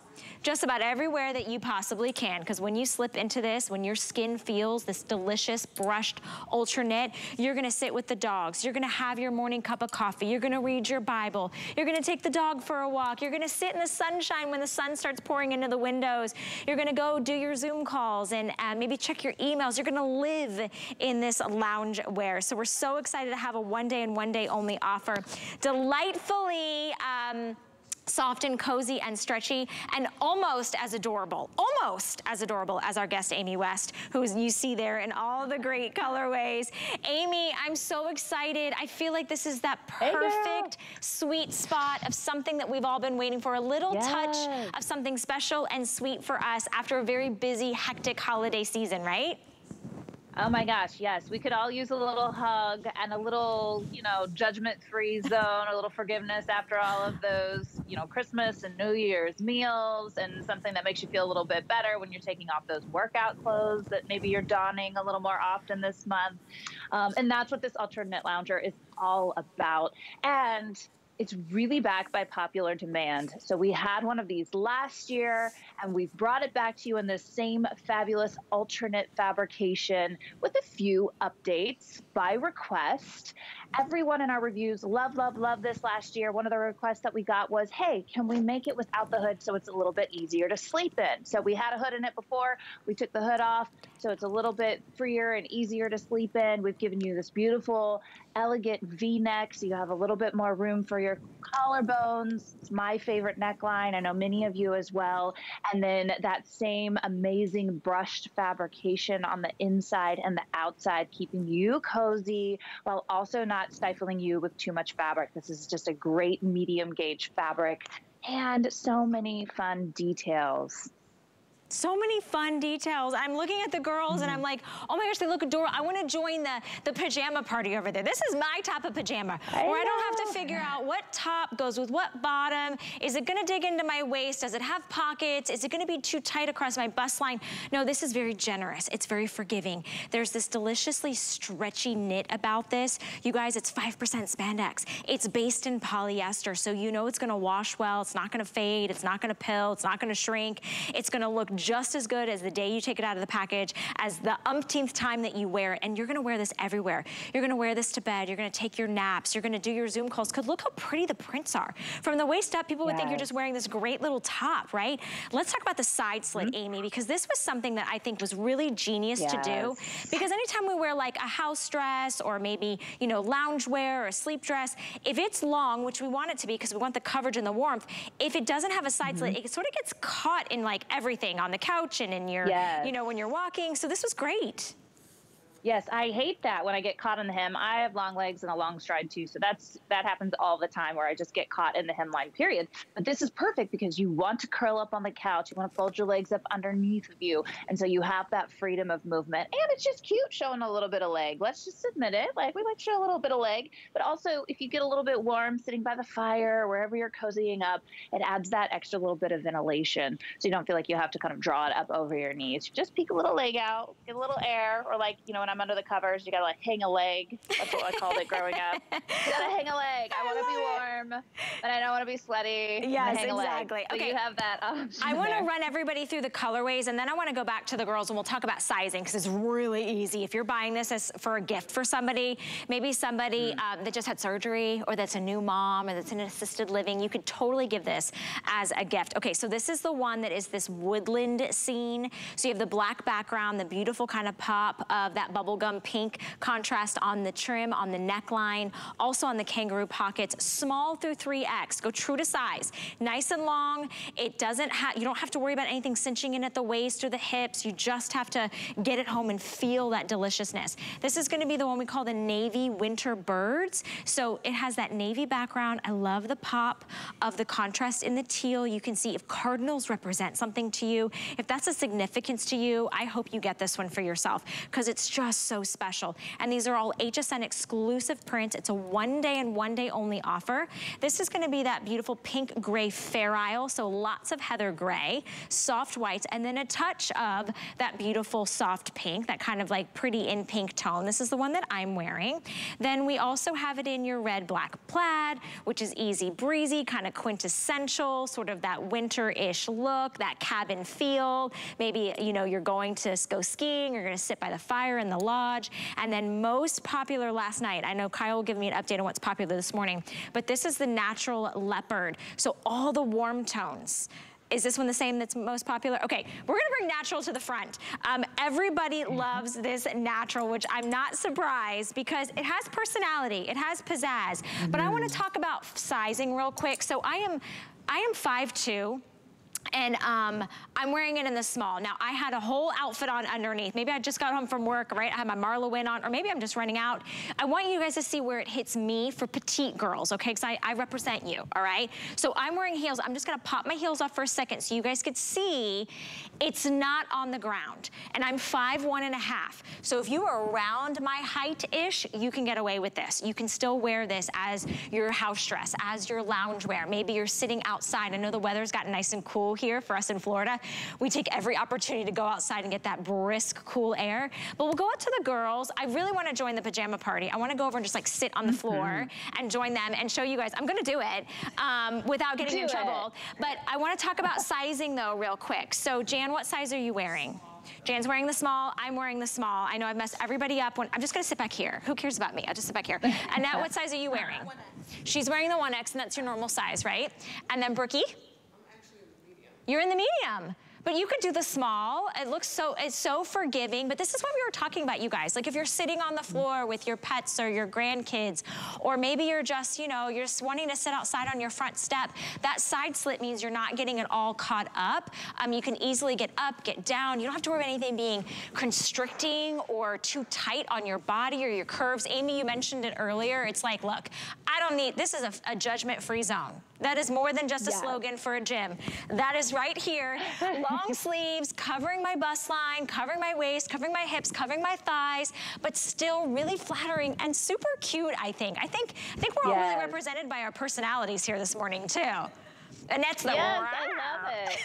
just about everywhere that you possibly can because when you slip into this, when your skin feels this delicious brushed ultra knit, you're gonna sit with the dogs. You're gonna have your morning cup of coffee. You're gonna read your Bible. You're gonna take the dog for a walk. You're gonna sit in the sunshine when the sun starts pouring into the windows. You're gonna go do your Zoom calls and uh, maybe check your emails. You're gonna live in this lounge wear. So we're so excited to have a one day and one day only offer. Delightfully, um, soft and cozy and stretchy and almost as adorable, almost as adorable as our guest Amy West, who you see there in all the great colorways. Amy, I'm so excited. I feel like this is that perfect hey sweet spot of something that we've all been waiting for, a little yes. touch of something special and sweet for us after a very busy, hectic holiday season, right? Oh my gosh, yes. We could all use a little hug and a little, you know, judgment free zone, a little forgiveness after all of those, you know, Christmas and New Year's meals and something that makes you feel a little bit better when you're taking off those workout clothes that maybe you're donning a little more often this month. Um, and that's what this ultra knit Lounger is all about. And it's really back by popular demand. So we had one of these last year and we've brought it back to you in the same fabulous ultra knit fabrication with a few updates by request. Everyone in our reviews love, love, love this last year. One of the requests that we got was, hey, can we make it without the hood so it's a little bit easier to sleep in? So we had a hood in it before. We took the hood off so it's a little bit freer and easier to sleep in. We've given you this beautiful, elegant V-neck so you have a little bit more room for your collarbones. It's my favorite neckline. I know many of you as well. And then that same amazing brushed fabrication on the inside and the outside, keeping you cozy while also not stifling you with too much fabric. This is just a great medium gauge fabric and so many fun details so many fun details. I'm looking at the girls mm. and I'm mm-hmm. like, oh my gosh, they look adorable. I want to join the, the pajama party over there. This is my type of pajama I where know. I don't have to figure out what top goes with what bottom. Is it going to dig into my waist? Does it have pockets? Is it going to be too tight across my bust line? No, this is very generous. It's very forgiving. There's this deliciously stretchy knit about this. You guys, it's 5% spandex. It's based in polyester, so you know it's going to wash well. It's not going to fade. It's not going to pill. It's not going to shrink. It's going to look just as good as the day you take it out of the package, as the umpteenth time that you wear it. And you're gonna wear this everywhere. You're gonna wear this to bed. You're gonna take your naps. You're gonna do your Zoom calls. Because look how pretty the prints are. From the waist up, people yes. would think you're just wearing this great little top, right? Let's talk about the side slit, mm -hmm. Amy, because this was something that I think was really genius yes. to do. Because anytime we wear like a house dress or maybe, you know, lounge wear or a sleep dress, if it's long, which we want it to be because we want the coverage and the warmth, if it doesn't have a side mm -hmm. slit, it sort of gets caught in like everything on the couch and in your, yes. you know, when you're walking. So this was great. Yes, I hate that when I get caught in the hem. I have long legs and a long stride too, so that's that happens all the time where I just get caught in the hemline. Period. But this is perfect because you want to curl up on the couch, you want to fold your legs up underneath of you, and so you have that freedom of movement. And it's just cute showing a little bit of leg. Let's just admit it. Like we like to show a little bit of leg, but also if you get a little bit warm sitting by the fire, wherever you're cozying up, it adds that extra little bit of ventilation, so you don't feel like you have to kind of draw it up over your knees. Just peek a little leg out, get a little air, or like you know when I'm under the covers. You gotta like hang a leg. That's what I called it growing up. You gotta hang a leg. I, I want to be warm, but I don't want to be sweaty. Yes, exactly. So okay, you have that option. I want to run everybody through the colorways, and then I want to go back to the girls, and we'll talk about sizing because it's really easy. If you're buying this as for a gift for somebody, maybe somebody mm. um, that just had surgery, or that's a new mom, or that's in assisted living, you could totally give this as a gift. Okay, so this is the one that is this woodland scene. So you have the black background, the beautiful kind of pop of that bubblegum pink contrast on the trim, on the neckline, also on the kangaroo pockets, small through 3X. Go true to size. Nice and long. It doesn't have, you don't have to worry about anything cinching in at the waist or the hips. You just have to get it home and feel that deliciousness. This is gonna be the one we call the navy winter birds. So it has that navy background. I love the pop of the contrast in the teal. You can see if cardinals represent something to you, if that's a significance to you, I hope you get this one for yourself because it's just so special. And these are all HSN exclusive prints. It's a one day and one day only offer. This is gonna be that beautiful pink gray fair isle. So lots of heather gray, soft whites, and then a touch of that beautiful soft pink, that kind of like pretty in pink tone. This is the one that I'm wearing. Then we also have it in your red black plaid, which is easy breezy, kind of quintessential, sort of that winter-ish look, that cabin feel. Maybe, you know, you're going to go skiing, you're gonna sit by the fire in the lodge, and then most popular last night, I know Kyle will give me an update on what's popular this morning, but this is the natural leopard. So all the warm tones. Is this one the same that's most popular? Okay, we're gonna bring natural to the front. Um, everybody loves this natural, which I'm not surprised because it has personality, it has pizzazz. But I wanna mm-hmm. talk about sizing real quick. So I am, I am 5'2", and um, I'm wearing it in the small. Now, I had a whole outfit on underneath. Maybe I just got home from work, right? I had my Marla Wynne on, or maybe I'm just running out. I want you guys to see where it hits me for petite girls, okay? Because I, I represent you, all right? So I'm wearing heels. I'm just gonna pop my heels off for a second so you guys could see it's not on the ground. And I'm five one and a half. So if you are around my height-ish, you can get away with this. You can still wear this as your house dress, as your lounge wear. Maybe you're sitting outside. I know the weather's gotten nice and cool cool here for us in Florida. We take every opportunity to go outside and get that brisk, cool air. But we'll go out to the girls. I really wanna join the pajama party. I wanna go over and just like sit on the mm -hmm. floor and join them and show you guys. I'm gonna do it um, without getting do in trouble. It. But I wanna talk about sizing though real quick. So Jan, what size are you wearing? Jan's wearing the small, I'm wearing the small. I know I've messed everybody up. When, I'm just gonna sit back here. Who cares about me? I'll just sit back here. And now what size are you wearing? She's wearing the 1X and that's your normal size, right? And then Brookie? You're in the medium. But you could do the small. It looks so, it's so forgiving. But this is what we were talking about, you guys. Like if you're sitting on the floor with your pets or your grandkids, or maybe you're just, you know, you're just wanting to sit outside on your front step, that side slit means you're not getting it all caught up. Um, you can easily get up, get down. You don't have to worry about anything being constricting or too tight on your body or your curves. Amy, you mentioned it earlier. It's like, look, I don't need, this is a, a judgment-free zone. That is more than just a slogan for a gym. That is right here. Long sleeves, covering my bust line, covering my waist, covering my hips, covering my thighs, but still really flattering and super cute, I think. I think, I think we're yes. all really represented by our personalities here this morning, too. Annette's the Yes, I love it.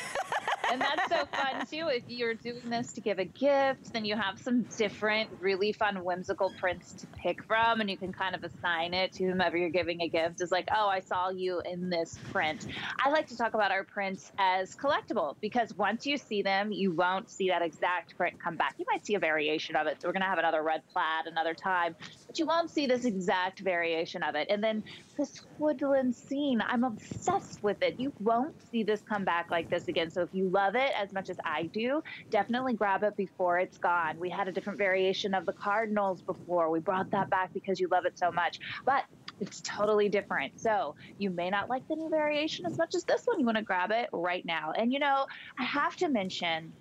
and that's so fun too. If you're doing this to give a gift, then you have some different, really fun, whimsical prints to pick from, and you can kind of assign it to whomever you're giving a gift. Is like, oh, I saw you in this print. I like to talk about our prints as collectible because once you see them, you won't see that exact print come back. You might see a variation of it. So we're gonna have another red plaid another time, but you won't see this exact variation of it. And then this woodland scene, I'm obsessed with it. You won't see this come back like this again. So if you love it as much as I do, definitely grab it before it's gone. We had a different variation of the Cardinals before. We brought that back because you love it so much. But it's totally different. So you may not like the new variation as much as this one. You want to grab it right now. And you know, I have to mention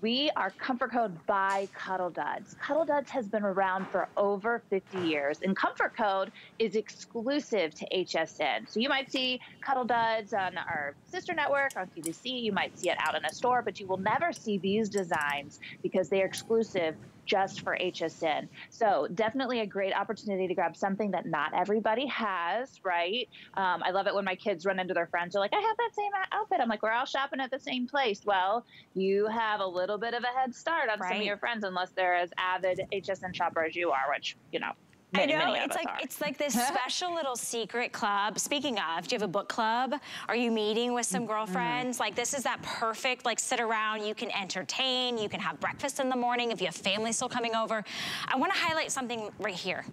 we are comfort code by Cuddl Duds. Cuddl Duds has been around for over 50 years, and comfort code is exclusive to HSN. So you might see Cuddl Duds on our sister network on QVC. You might see it out in a store, but you will never see these designs because they are exclusive just for HSN. So definitely a great opportunity to grab something that not everybody has, right? Um, I love it when my kids run into their friends. They're like, I have that same outfit. I'm like, we're all shopping at the same place. Well, you have a little bit of a head start on right. some of your friends, unless they're as avid HSN shopper as you are, which, you know, Many, I know, it's like, it's like this special little secret club. Speaking of, do you have a book club? Are you meeting with some mm-hmm. girlfriends? Mm Like this is that perfect, like sit around, you can entertain, you can have breakfast in the morning if you have family still coming over. I wanna highlight something right here.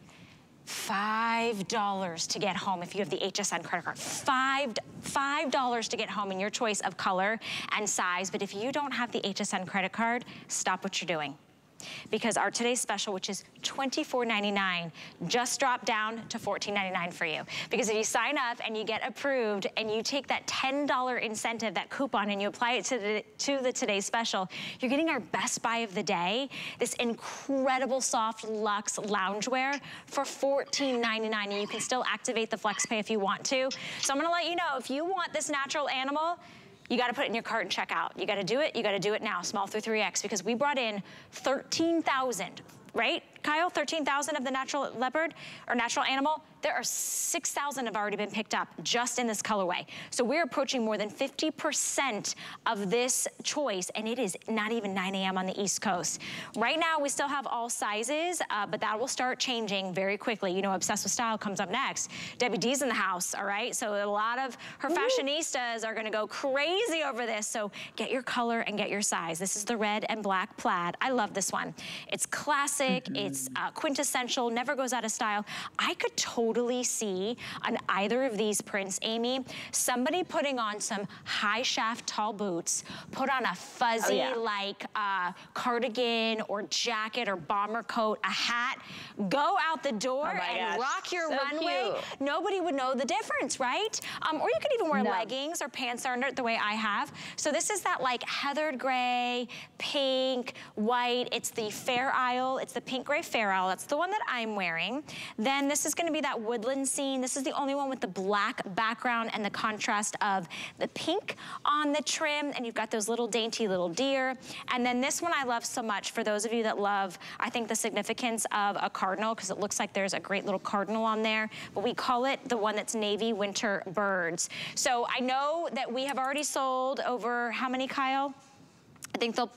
$5 to get home if you have the HSN credit card. Five, $5 to get home in your choice of color and size. But if you don't have the HSN credit card, stop what you're doing because our today's special, which is $24.99, just dropped down to $14.99 for you. Because if you sign up and you get approved and you take that $10 incentive, that coupon, and you apply it to the, to the today's special, you're getting our best buy of the day, this incredible soft luxe loungewear for $14.99. And you can still activate the FlexPay if you want to. So I'm gonna let you know, if you want this natural animal, you gotta put it in your cart and check out. You gotta do it, you gotta do it now, small through 3X, because we brought in 13,000, right? Kyle, 13,000 of the natural leopard or natural animal, there are 6,000 have already been picked up just in this colorway. So we're approaching more than 50% of this choice and it is not even 9 a.m. on the East Coast. Right now we still have all sizes, uh, but that will start changing very quickly. You know, Obsessed with Style comes up next. Debbie D's in the house, all right? So a lot of her fashionistas are gonna go crazy over this. So get your color and get your size. This is the red and black plaid. I love this one. It's classic, mm -hmm. it's uh, quintessential, never goes out of style. I could totally see on either of these prints, Amy, somebody putting on some high shaft tall boots, put on a fuzzy oh, yeah. like uh, cardigan or jacket or bomber coat, a hat, go out the door oh and gosh. rock your so runway. Cute. Nobody would know the difference, right? Um, or you could even wear no. leggings or pants under it the way I have. So this is that like heathered gray, pink, white. It's the Fair Isle. It's the pink gray Fair Isle. That's the one that I'm wearing. Then this is gonna be that woodland scene. This is the only one with the black background and the contrast of the pink on the trim. And you've got those little dainty little deer. And then this one I love so much for those of you that love, I think the significance of a cardinal because it looks like there's a great little cardinal on there. But we call it the one that's navy winter birds. So I know that we have already sold over how many, Kyle? I think they'll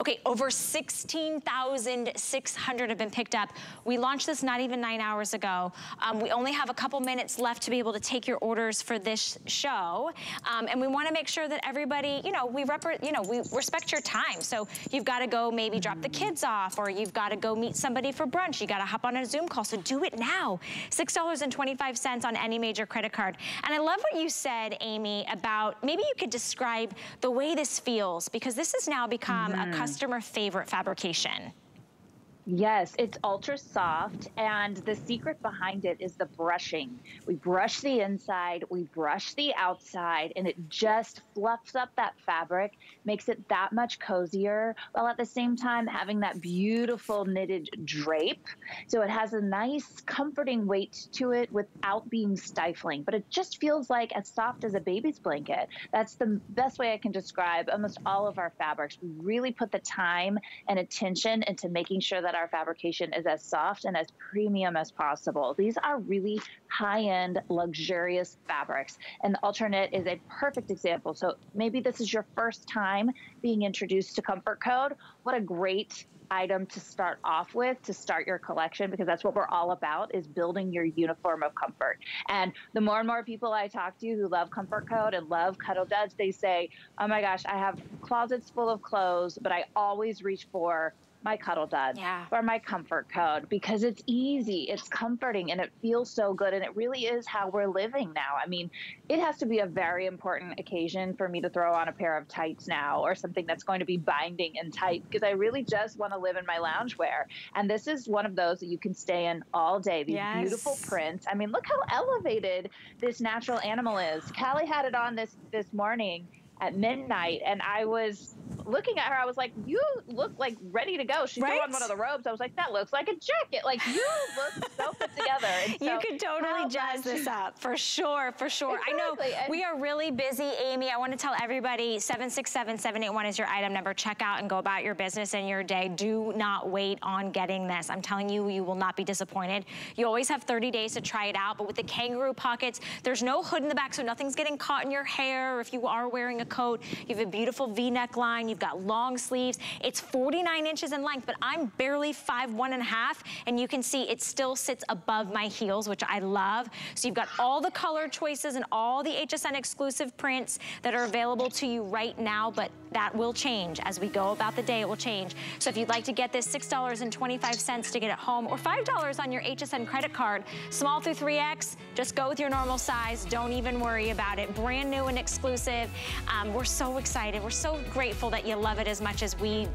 Okay, over 16,600 have been picked up. We launched this not even nine hours ago. Um, we only have a couple minutes left to be able to take your orders for this show. Um, and we wanna make sure that everybody, you know, we, you know, we respect your time. So you've gotta go maybe drop the kids off or you've gotta go meet somebody for brunch. You gotta hop on a Zoom call, so do it now. $6.25 on any major credit card. And I love what you said, Amy, about maybe you could describe the way this feels because this has now become mm. a Hmm. customer favorite fabrication. Yes, it's ultra soft, and the secret behind it is the brushing. We brush the inside, we brush the outside, and it just fluffs up that fabric, makes it that much cozier, while at the same time having that beautiful knitted drape. So it has a nice, comforting weight to it without being stifling, but it just feels like as soft as a baby's blanket. That's the best way I can describe almost all of our fabrics. We really put the time and attention into making sure that that our fabrication is as soft and as premium as possible. These are really high-end, luxurious fabrics. And the Ultraknit is a perfect example. So maybe this is your first time being introduced to Comfort Code. What a great item to start off with to start your collection because that's what we're all about is building your uniform of comfort. And the more and more people I talk to who love Comfort Code and love Cuddl Duds, they say, oh my gosh, I have closets full of clothes, but I always reach for my Cuddl Dud yeah. or my comfort code because it's easy, it's comforting, and it feels so good. And it really is how we're living now. I mean, it has to be a very important occasion for me to throw on a pair of tights now or something that's going to be binding and tight because I really just want to live in my loungewear. And this is one of those that you can stay in all day. These yes. beautiful prints. I mean, look how elevated this natural animal is. Callie had it on this this morning at midnight and I was looking at her, I was like, "You look like ready to go." She right? threw on one of the robes. I was like, "That looks like a jacket. Like you look so put together." So, you could totally jazz this up for sure, for sure. Exactly. I know and we are really busy, Amy. I want to tell everybody: seven six seven seven eight one is your item number. Check out and go about your business and your day. Do not wait on getting this. I'm telling you, you will not be disappointed. You always have 30 days to try it out, but with the kangaroo pockets, there's no hood in the back, so nothing's getting caught in your hair. Or if you are wearing a coat, you have a beautiful V-neck line. You've got long sleeves. It's 49 inches in length, but I'm barely five, one and a half, and you can see it still sits above my heels, which I love. So you've got all the color choices and all the HSN exclusive prints that are available to you right now, but that will change as we go about the day, it will change. So if you'd like to get this $6.25 to get it home or $5 on your HSN credit card, small through 3X, just go with your normal size. Don't even worry about it. Brand new and exclusive. Um, Um, we're so excited. We're so grateful that you love it as much as we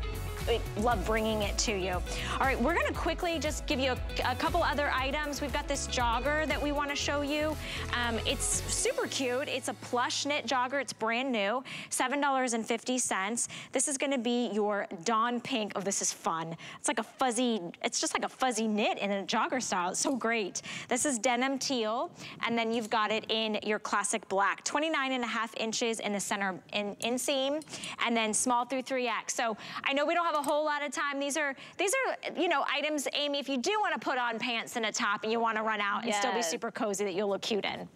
love bringing it to you. All right, we're gonna quickly just give you a, a couple other items. We've got this jogger that we wanna show you. Um, it's super cute. It's a plush knit jogger. It's brand new, $7.50. This is gonna be your Dawn Pink. Oh, this is fun. It's like a fuzzy, it's just like a fuzzy knit in a jogger style. It's so great. This is denim teal, and then you've got it in your classic black. 29 and a half inches in the center in, inseam, and then small through 3X. So I know we don't have a whole lot of time. These are, these are, you know, items, Amy, if you do want to put on pants and a top and you want to run out and yes. still be super cozy that you'll look cute in.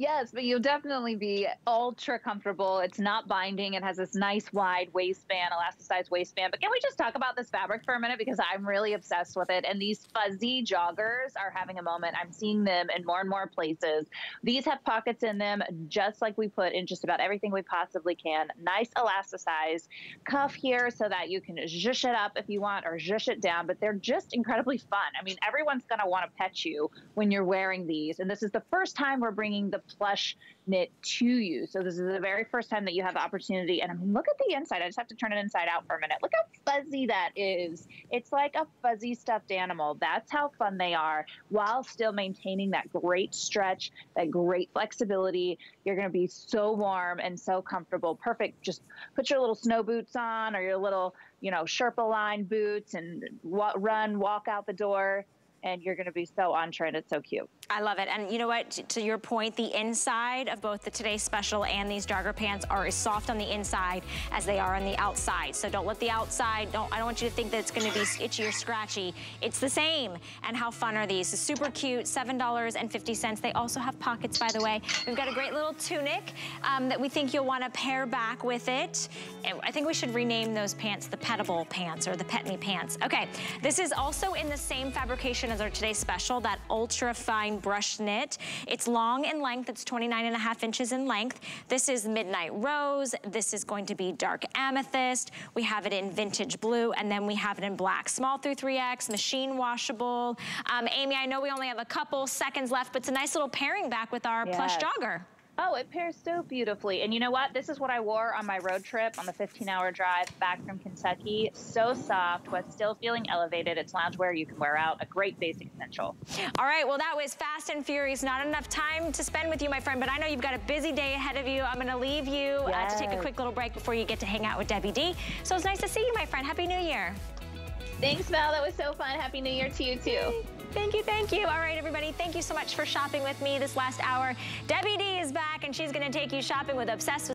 Yes, but you'll definitely be ultra comfortable. It's not binding. It has this nice wide waistband, elasticized waistband. But can we just talk about this fabric for a minute? Because I'm really obsessed with it. And these fuzzy joggers are having a moment. I'm seeing them in more and more places. These have pockets in them, just like we put in just about everything we possibly can. Nice elasticized cuff here so that you can zhush it up if you want or zhush it down. But they're just incredibly fun. I mean, everyone's going to want to pet you when you're wearing these. And this is the first time we're bringing the plush knit to you. So this is the very first time that you have the opportunity. And I mean, look at the inside. I just have to turn it inside out for a minute. Look how fuzzy that is. It's like a fuzzy stuffed animal. That's how fun they are while still maintaining that great stretch, that great flexibility. You're going to be so warm and so comfortable. Perfect. Just put your little snow boots on or your little, you know, Sherpa line boots and run, walk out the door and you're going to be so on trend. It's so cute. I love it. And you know what? To your point, the inside of both the Today Special and these jogger pants are as soft on the inside as they are on the outside. So don't let the outside, don't, I don't want you to think that it's going to be itchy or scratchy. It's the same. And how fun are these? Super cute, $7.50. They also have pockets, by the way. We've got a great little tunic um, that we think you'll want to pair back with it. I think we should rename those pants the Petable pants or the Pet Me pants. Okay, this is also in the same fabrication as our Today Special, that ultra fine brush knit. It's long in length. It's 29 and a half inches in length. This is Midnight Rose. This is going to be Dark Amethyst. We have it in Vintage Blue, and then we have it in black. Small through 3X, machine washable. Um, Amy, I know we only have a couple seconds left, but it's a nice little pairing back with our yes. plush jogger. Oh, it pairs so beautifully. And you know what? This is what I wore on my road trip on the 15 hour drive back from Kentucky. So soft, but still feeling elevated. It's loungewear you can wear out. A great basic essential. All right. Well, that was fast and furious. Not enough time to spend with you, my friend, but I know you've got a busy day ahead of you. I'm going to leave you yes. uh, to take a quick little break before you get to hang out with Debbie D. So it's nice to see you, my friend. Happy New Year. Thanks, Val. That was so fun. Happy New Year to you, too. Thank you, thank you. All right, everybody, thank you so much for shopping with me this last hour. Debbie D is back, and she's going to take you shopping with Obsessed with